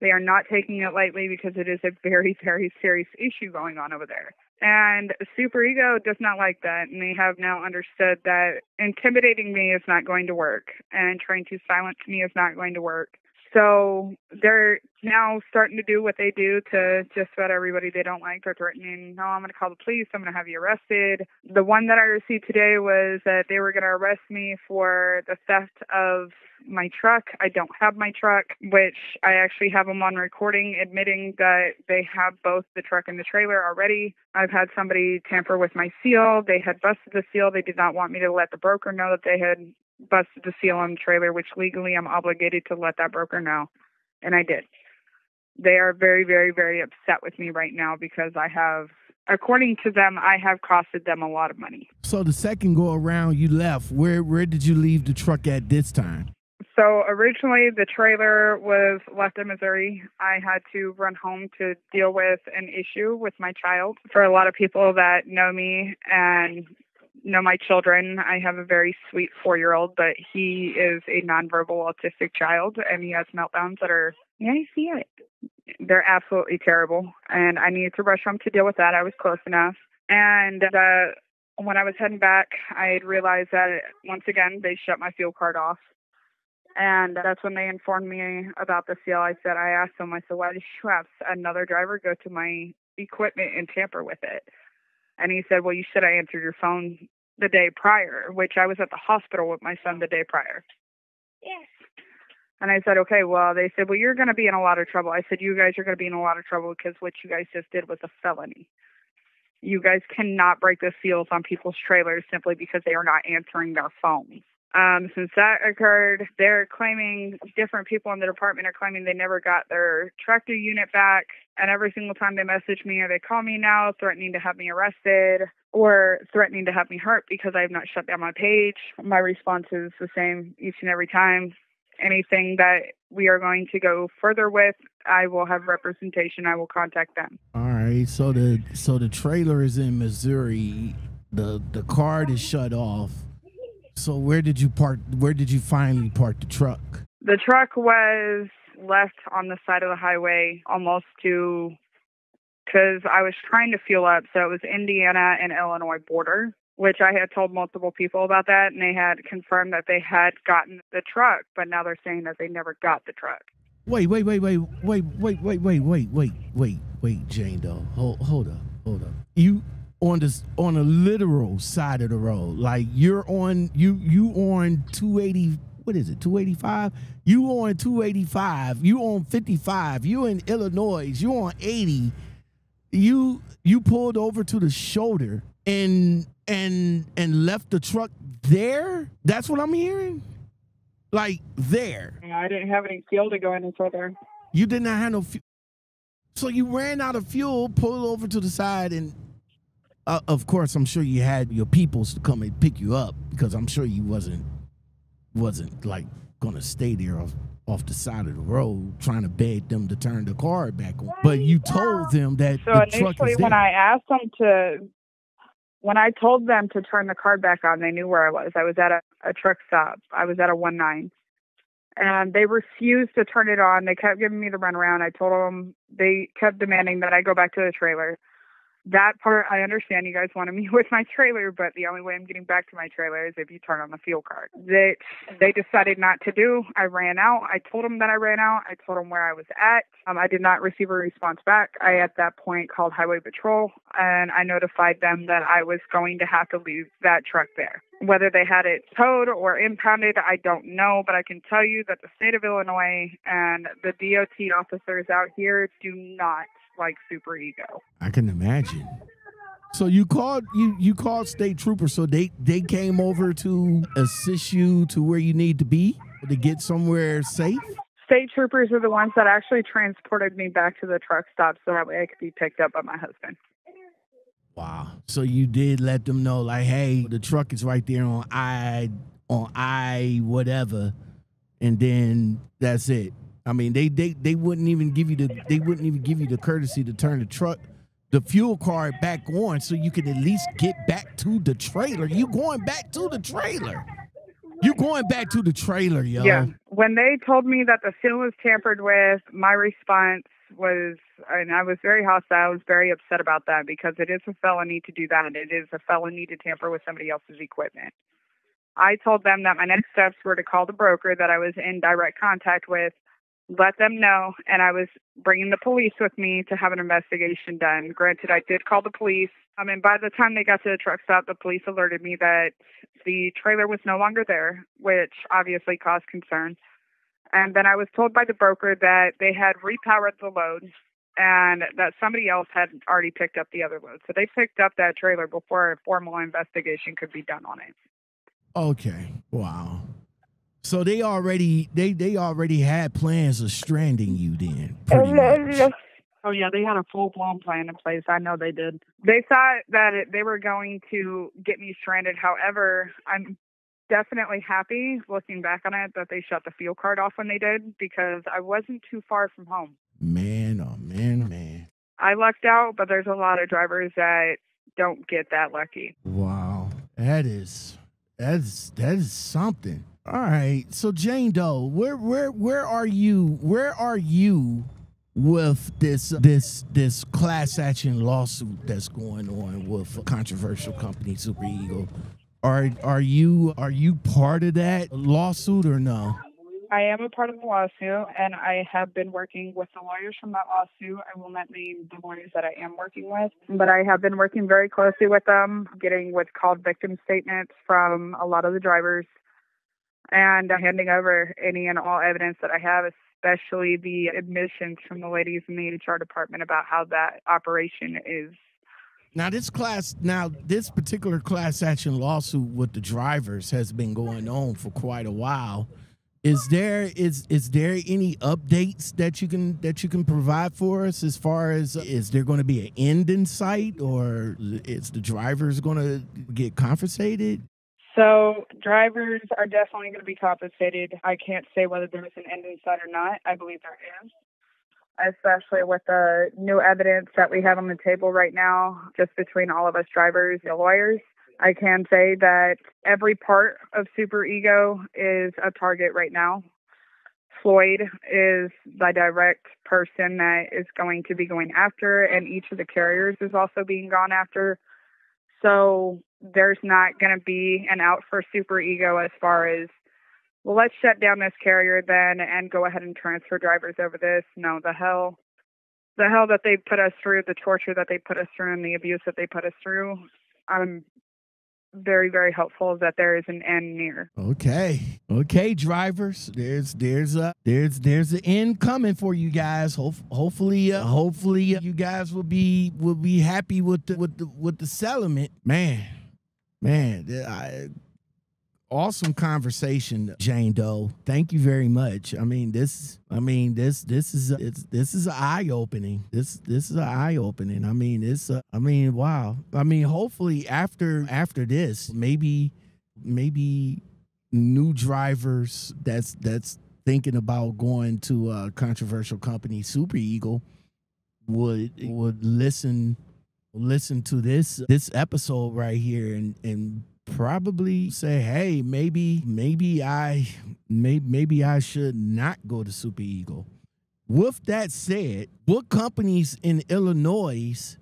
They are not taking it lightly because it is a very, very serious issue going on over there. And Super Ego does not like that. And they have now understood that intimidating me is not going to work and trying to silence me is not going to work. So they're now starting to do what they do to just about everybody they don't like. They're threatening, no, I'm going to call the police. I'm going to have you arrested. The one that I received today was that they were going to arrest me for the theft of my truck. I don't have my truck, which I actually have them on recording admitting that they have both the truck and the trailer already. I've had somebody tamper with my seal. They had busted the seal. They did not want me to let the broker know that they had busted the seal on the trailer, which legally I'm obligated to let that broker know. And I did. They are very, very, very upset with me right now because I have, according to them, I have costed them a lot of money. So the second go around you left, where where did you leave the truck at this time? So originally the trailer was left in Missouri. I had to run home to deal with an issue with my child. For a lot of people that know me and know my children. I have a very sweet four year old, but he is a nonverbal autistic child and he has meltdowns that are, yeah, I see it. They're absolutely terrible. And I needed to rush home to deal with that. I was close enough. And uh, when I was heading back, I had realized that once again, they shut my fuel card off. And that's when they informed me about the seal. I said, I asked them, I said, why did you have another driver go to my equipment and tamper with it? And he said, Well, you should have answered your phone the day prior, which I was at the hospital with my son the day prior. Yes. And I said, Okay, well, they said, Well, you're going to be in a lot of trouble. I said, You guys are going to be in a lot of trouble because what you guys just did was a felony. You guys cannot break the seals on people's trailers simply because they are not answering their phones. Um, since that occurred, they're claiming different people in the department are claiming they never got their tractor unit back. And every single time they message me or they call me now, threatening to have me arrested or threatening to have me hurt because I have not shut down my page, my response is the same each and every time. Anything that we are going to go further with, I will have representation. I will contact them. All right. So the so the trailer is in Missouri. The the card is shut off so where did you park? Where did you finally park the truck? The truck was left on the side of the highway, almost to because I was trying to fuel up. So it was Indiana and Illinois border, which I had told multiple people about that, and they had confirmed that they had gotten the truck, but now they're saying that they never got the truck. Wait, wait, wait, wait, wait, wait, wait, wait, wait, wait, wait, wait, Jane Doe. Hold, hold up, hold up. You on this on a literal side of the road. Like you're on you you on 280 what is it 285 you on 285 you on 55 you in illinois you on 80 you you pulled over to the shoulder and and and left the truck there? That's what i'm hearing? Like there. Yeah, i didn't have any fuel to go any further you did not have no fuel so you ran out of fuel pulled over to the side and uh, of course, I'm sure you had your peoples to come and pick you up because I'm sure you wasn't wasn't like gonna stay there off, off the side of the road trying to beg them to turn the car back on. But you told them that so the initially, truck is when. I asked them to, when I told them to turn the car back on, they knew where I was. I was at a, a truck stop. I was at a one nine, and they refused to turn it on. They kept giving me the runaround. I told them they kept demanding that I go back to the trailer that part I understand you guys wanted (laughs) me with my trailer, but the only way I'm getting back to my trailer is if you turn on the fuel card. That they decided not to do. I ran out. I told them that I ran out. I told them where I was at. Um, I did not receive a response back. I at that point called Highway Patrol and I notified them that I was going to have to leave that truck there. Whether they had it towed or impounded, I don't know, but I can tell you that the state of Illinois and the DOT officers out here do not like super ego. I can imagine. So you called you you called state troopers, so they they came over to assist you to where you need to be. to get somewhere safe? State troopers are the ones that actually transported me back to the truck stop so that way I could be picked up by my husband. Wow. So you did let them know, like, hey, the truck is right there on I on I whatever, and then that's it. I mean, they they they wouldn't even give you the they wouldn't even give you the courtesy to turn the truck, the fuel card back on, so you could at least get back to the trailer. You going back to the trailer? You going back to the trailer, yo? Yeah. When they told me that the seal was tampered with, my response was, and I was very hostile. I was very upset about that because it is a felony to do that. It is a felony to tamper with somebody else's equipment. I told them that my next steps were to call the broker that I was in direct contact with, let them know, and I was bringing the police with me to have an investigation done. Granted, I did call the police. Um, I mean, by the time they got to the truck stop, the police alerted me that the trailer was no longer there, which obviously caused concern. And then I was told by the broker that they had repowered the load and that somebody else had already picked up the other load. So they picked up that trailer before a formal investigation could be done on it. Okay. Wow. So they already they they already had plans of stranding you then. Pretty much. Oh yeah, they had a full blown plan in place. I know they did. They thought that it, they were going to get me stranded. However, I'm definitely happy looking back on it that they shut the fuel card off when they did because I wasn't too far from home. Man, oh man, man. I lucked out, but there's a lot of drivers that don't get that lucky. Wow. That is that's that is something. All right. So Jane Doe, where where where are you? Where are you with this this this class action lawsuit that's going on with controversial company Super Eagle? Are are you are you part of that lawsuit or no? I am a part of the lawsuit, and I have been working with the lawyers from that lawsuit. I will not name the lawyers that I am working with, but I have been working very closely with them, getting what's called victim statements from a lot of the drivers, and handing over any and all evidence that I have, especially the admissions from the ladies in the HR department about how that operation is Now this class now this particular class action lawsuit with the drivers has been going on for quite a while. Is there is is there any updates that you can that you can provide for us as far as is there going to be an end in sight or is the drivers going to get compensated? So drivers are definitely going to be compensated. I can't say whether there's an end in sight or not. I believe there is, especially with the new evidence that we have on the table right now, just between all of us drivers and lawyers. I can say that every part of Super Ego is a target right now. Floyd is the direct person that is going to be going after, and each of the carriers is also being gone after. So there's not going to be an out for Super Ego as far as, well, let's shut down this carrier then and go ahead and transfer drivers over this. No, the hell, the hell that they put us through, the torture that they put us through, and the abuse that they put us through. I'm very, very hopeful that there is an end near. Okay. Okay, drivers. There's there's a there's there's an end coming for you guys. Hope, hopefully uh, hopefully you guys will be will be happy with the with the with the settlement. Man. Man, I awesome conversation, Jane Doe. Thank you very much. I mean, this. I mean, this. This is. It's. This is eye opening. This. This is eye opening. I mean, it's. Uh, I mean, wow. I mean, hopefully after after this, maybe, maybe new drivers that's that's thinking about going to a controversial company, Super Eagle, would would listen listen to this this episode right here and and probably say, hey, maybe, maybe I, maybe, maybe I should not go to Super Eagle. With that said, what companies in Illinois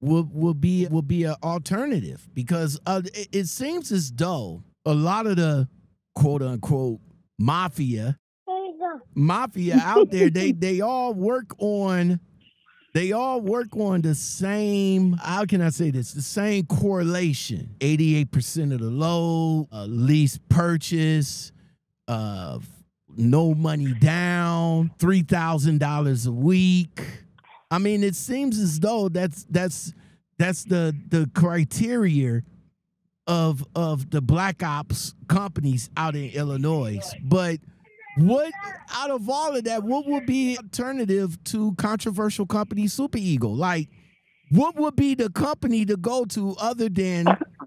will will be will be an alternative? Because uh, it, it seems as though a lot of the quote unquote mafia, mafia out there, they they all work on they all work on the same how can i say this? The same correlation. 88% of the load uh, lease purchase uh, no money down $3000 a week. I mean it seems as though that's that's that's the the criteria of of the black ops companies out in Illinois, but what out of all of that, what would be alternative to controversial company Super Eagle? Like, what would be the company to go to other than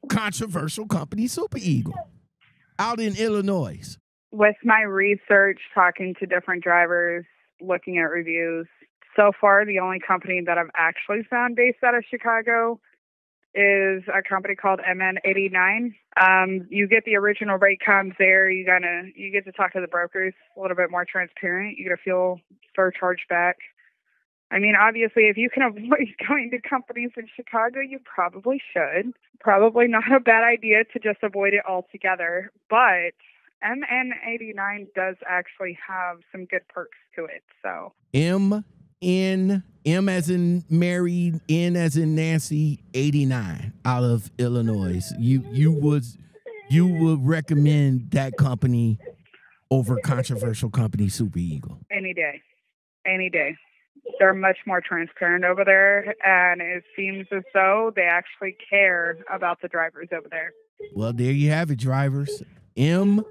controversial company Super Eagle out in Illinois? With my research, talking to different drivers, looking at reviews, so far the only company that I've actually found based out of Chicago is a company called MN89. Um, you get the original rate comes there. You gotta you get to talk to the brokers a little bit more transparent. You get a fuel surcharge back. I mean, obviously, if you can (laughs) avoid going to companies in Chicago, you probably should. Probably not a bad idea to just avoid it altogether. But MN89 does actually have some good perks to it. So M N M as in Mary, N as in Nancy, 89 out of Illinois. You you would you would recommend that company over controversial company Super Eagle. any day, any day. They're much more transparent over there, and it seems as though they actually care about the drivers over there. Well, there you have it, drivers. M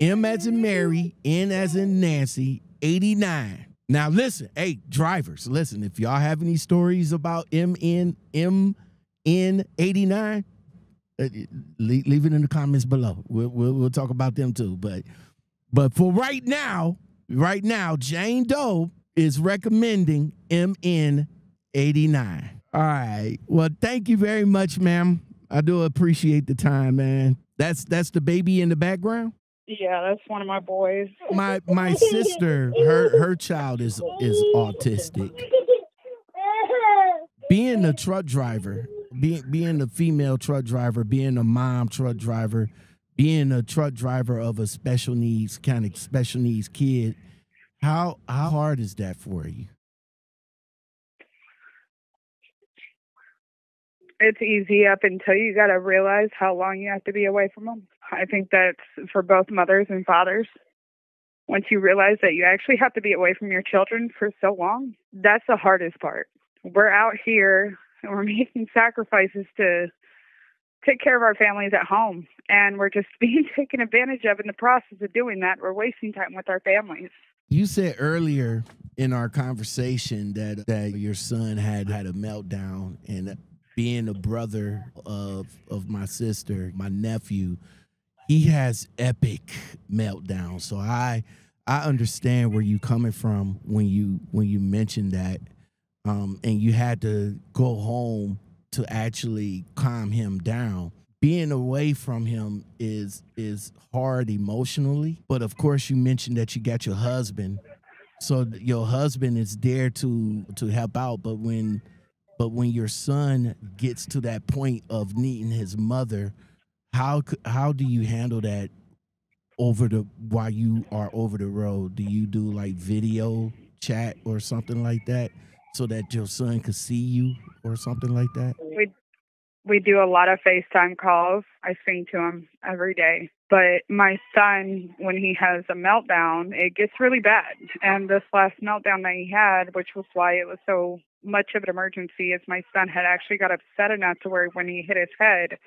M as in Mary, N as in Nancy, 89. Now listen, hey, drivers, listen, if y'all have any stories about MN MN 89, uh, leave, it in the comments below. We'll, we'll we'll talk about them too. But but for right now, right now, Jane Doe is recommending MN 89. All right. Well, thank you very much, ma'am. I do appreciate the time, man. That's that's the baby in the background. Yeah, that's one of my boys. My my sister, her her child is is autistic. Being a truck driver, being being a female truck driver, being a mom truck driver, being a truck driver of a special needs kind of special needs kid, how how hard is that for you? It's easy up until you got to realize how long you have to be away from them. I think that's for both mothers and fathers. Once you realize that you actually have to be away from your children for so long, that's the hardest part. We're out here and we're (laughs) making sacrifices to take care of our families at home, and we're just (laughs) being taken advantage of in the process of doing that. We're wasting time with our families. You said earlier in our conversation that that your son had had a meltdown and being a brother of of my sister, my nephew, he has epic meltdowns. So I I understand where you coming from when you when you mentioned that, um, and you had to go home to actually calm him down. Being away from him is is hard emotionally, but of course you mentioned that you got your husband, so your husband is there to to help out. But when but when your son gets to that point of needing his mother, how how do you handle that over the while you are over the road? Do you do like video chat or something like that so that your son could see you or something like that? We we do a lot of FaceTime calls. I sing to him every day. But my son, when he has a meltdown, it gets really bad. And this last meltdown that he had, which was why it was so much of an emergency, is my son had actually got upset enough to where when he hit his head,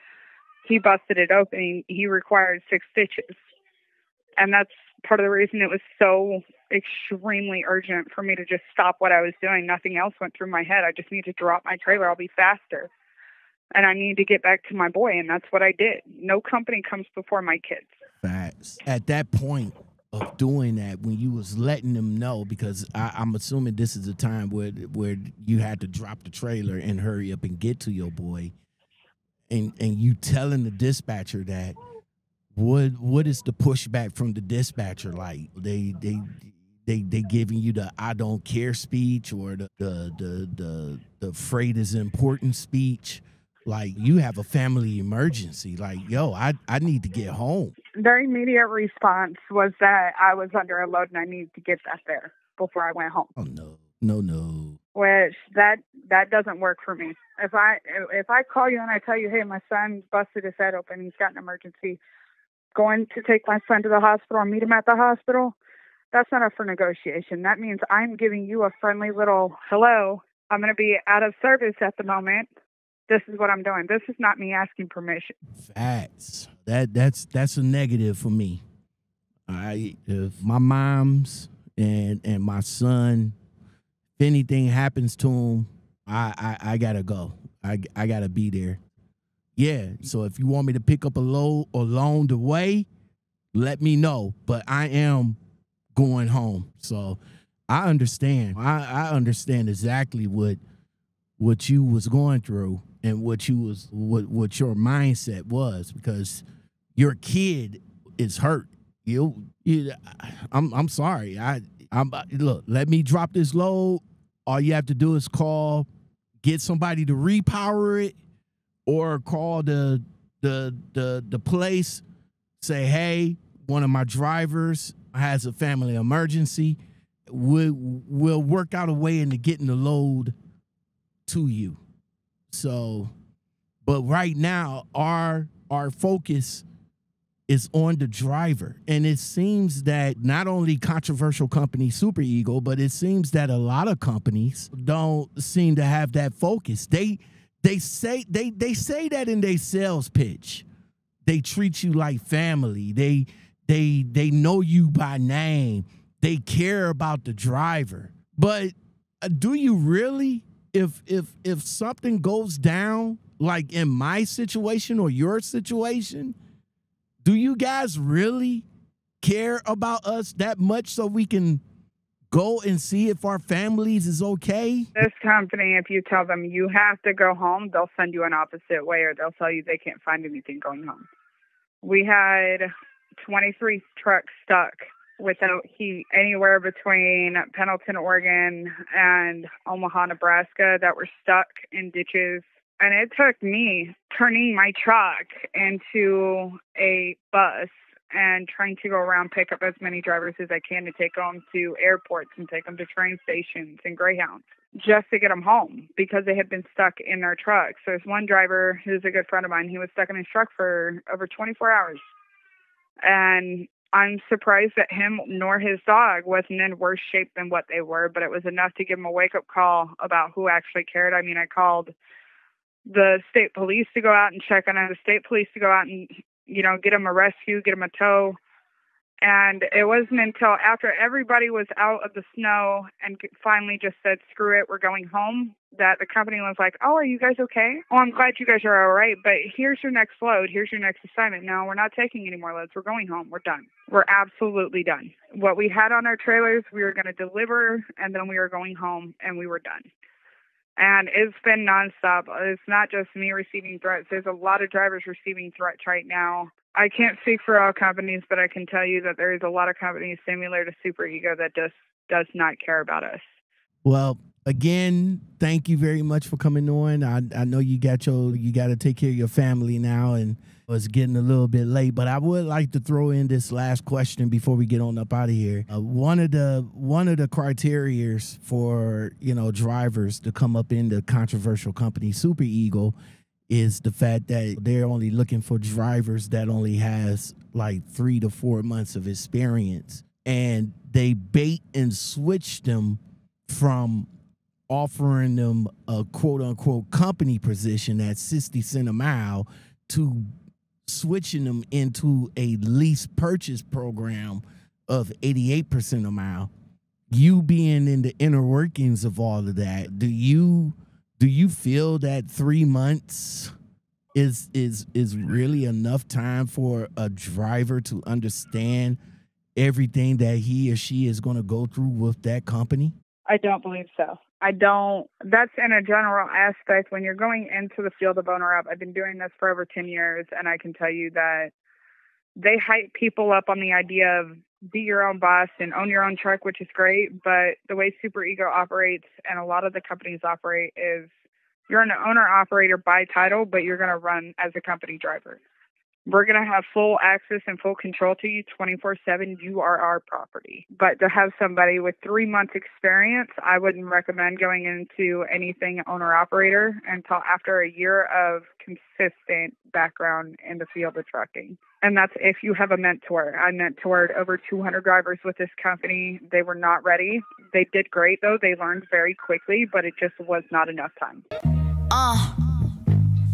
he busted it open. He required six stitches. And that's part of the reason it was so extremely urgent for me to just stop what I was doing. Nothing else went through my head. I just need to drop my trailer. I'll be faster. And I need to get back to my boy. And that's what I did. No company comes before my kids. Facts. At that point of doing that, when you was letting them know, because I, I'm assuming this is a time where where you had to drop the trailer and hurry up and get to your boy, and and you telling the dispatcher that, what what is the pushback from the dispatcher like? They they they they giving you the I don't care speech or the the the the, the freight is important speech. Like you have a family emergency. Like yo, I I need to get home. Their immediate response was that I was under a load and I needed to get that there before I went home. Oh no, no, no. Which that that doesn't work for me. If I if I call you and I tell you, hey, my son busted his head open, he's got an emergency, going to take my son to the hospital and meet him at the hospital, that's not up for negotiation. That means I'm giving you a friendly little hello. I'm going to be out of service at the moment. this is what I'm doing. This is not me asking permission. Facts. That that's that's a negative for me. I if my mom's and and my son, if anything happens to him, I I, I gotta go. I I gotta be there. Yeah. So if you want me to pick up a load along the way, let me know. But I am going home. So I understand. I, I understand exactly what what you was going through and what you was what what your mindset was because your kid is hurt. You, you I'm I'm sorry. I I'm uh, look, let me drop this load. All you have to do is call, get somebody to repower it, or call the the the the place, say, hey, one of my drivers has a family emergency. We'll, we'll work out a way into getting the load to you. So, but right now, our our focus is on the driver. And it seems that not only controversial company Super Eagle, but it seems that a lot of companies don't seem to have that focus. They they say they they say that in their sales pitch. They treat you like family. They they they know you by name. They care about the driver. But uh, do you really if if if something goes down like in my situation or your situation, do you guys really care about us that much so we can go and see if our families is okay? This company, if you tell them you have to go home, they'll send you an opposite way or they'll tell you they can't find anything going home. We had 23 trucks stuck without heat anywhere between Pendleton, Oregon and Omaha, Nebraska that were stuck in ditches. And it took me turning my truck into a bus and trying to go around pick up as many drivers as I can to take them to airports and take them to train stations and Greyhounds just to get them home because they had been stuck in their trucks. There's one driver who's a good friend of mine. He was stuck in his truck for over 24 hours. And I'm surprised that him nor his dog wasn't in worse shape than what they were, but it was enough to give him a wake up call about who actually cared. I mean, I called the state police to go out and check on him, the state police to go out and, you know, get him a rescue, get him a tow. And it wasn't until after everybody was out of the snow and finally just said, screw it, we're going home, that the company was like, oh, are you guys okay? Oh, I'm glad you guys are all right, but here's your next load. Here's your next assignment. No, we're not taking any more loads. We're going home. We're done. We're absolutely done. What we had on our trailers, we were going to deliver, and then we were going home, and we were done. And it's been nonstop. It's not just me receiving threats. There's a lot of drivers receiving threats right now I can't speak for all companies, but I can tell you that there is a lot of companies similar to Super Ego that just does not care about us. Well, again, thank you very much for coming on. I, I know you got your you got to take care of your family now, and it's getting a little bit late. But I would like to throw in this last question before we get on up out of here. Uh, one of the one of the criterias for you know drivers to come up in the controversial company Super Eagle is the fact that they're only looking for drivers that only has like three to four months of experience and they bait and switch them from offering them a quote unquote company position at 60 cent a mile to switching them into a lease purchase program of 88% a mile you being in the inner workings of all of that do you do you feel that three months is is is really enough time for a driver to understand everything that he or she is going to go through with that company? I don't believe so. I don't. That's in a general aspect. When you're going into the field of owner op, I've been doing this for over 10 years, and I can tell you that they hype people up on the idea of be your own boss and own your own truck, which is great. But the way Super Ego operates and a lot of the companies operate is you're an owner operator by title, but you're going to run as a company driver. We're going to have full access and full control to you 24 7. You are our property. But to have somebody with three months experience, I wouldn't recommend going into anything owner operator until after a year of consistent background in the field of trucking. And that's if you have a mentor. I mentored over 200 drivers with this company. They were not ready. They did great though. They learned very quickly, but it just was not enough time. Uh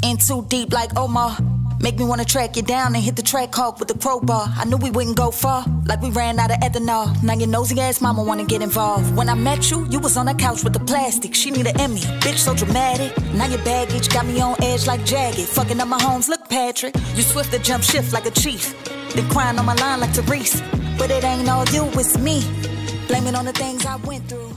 In too deep like Omar. Make me wanna track you down and hit the track hawk with the crowbar. I knew we wouldn't go far, like we ran out of ethanol. Now your nosy ass mama wanna get involved. When I met you, you was on the couch with the plastic. She need an Emmy, bitch so dramatic. Now your baggage got me on edge like jagged. Fucking up my homes, look Patrick. You swift to jump shift like a chief. Then crying on my line like Therese. But it ain't all you, it's me. Blaming on the things I went through.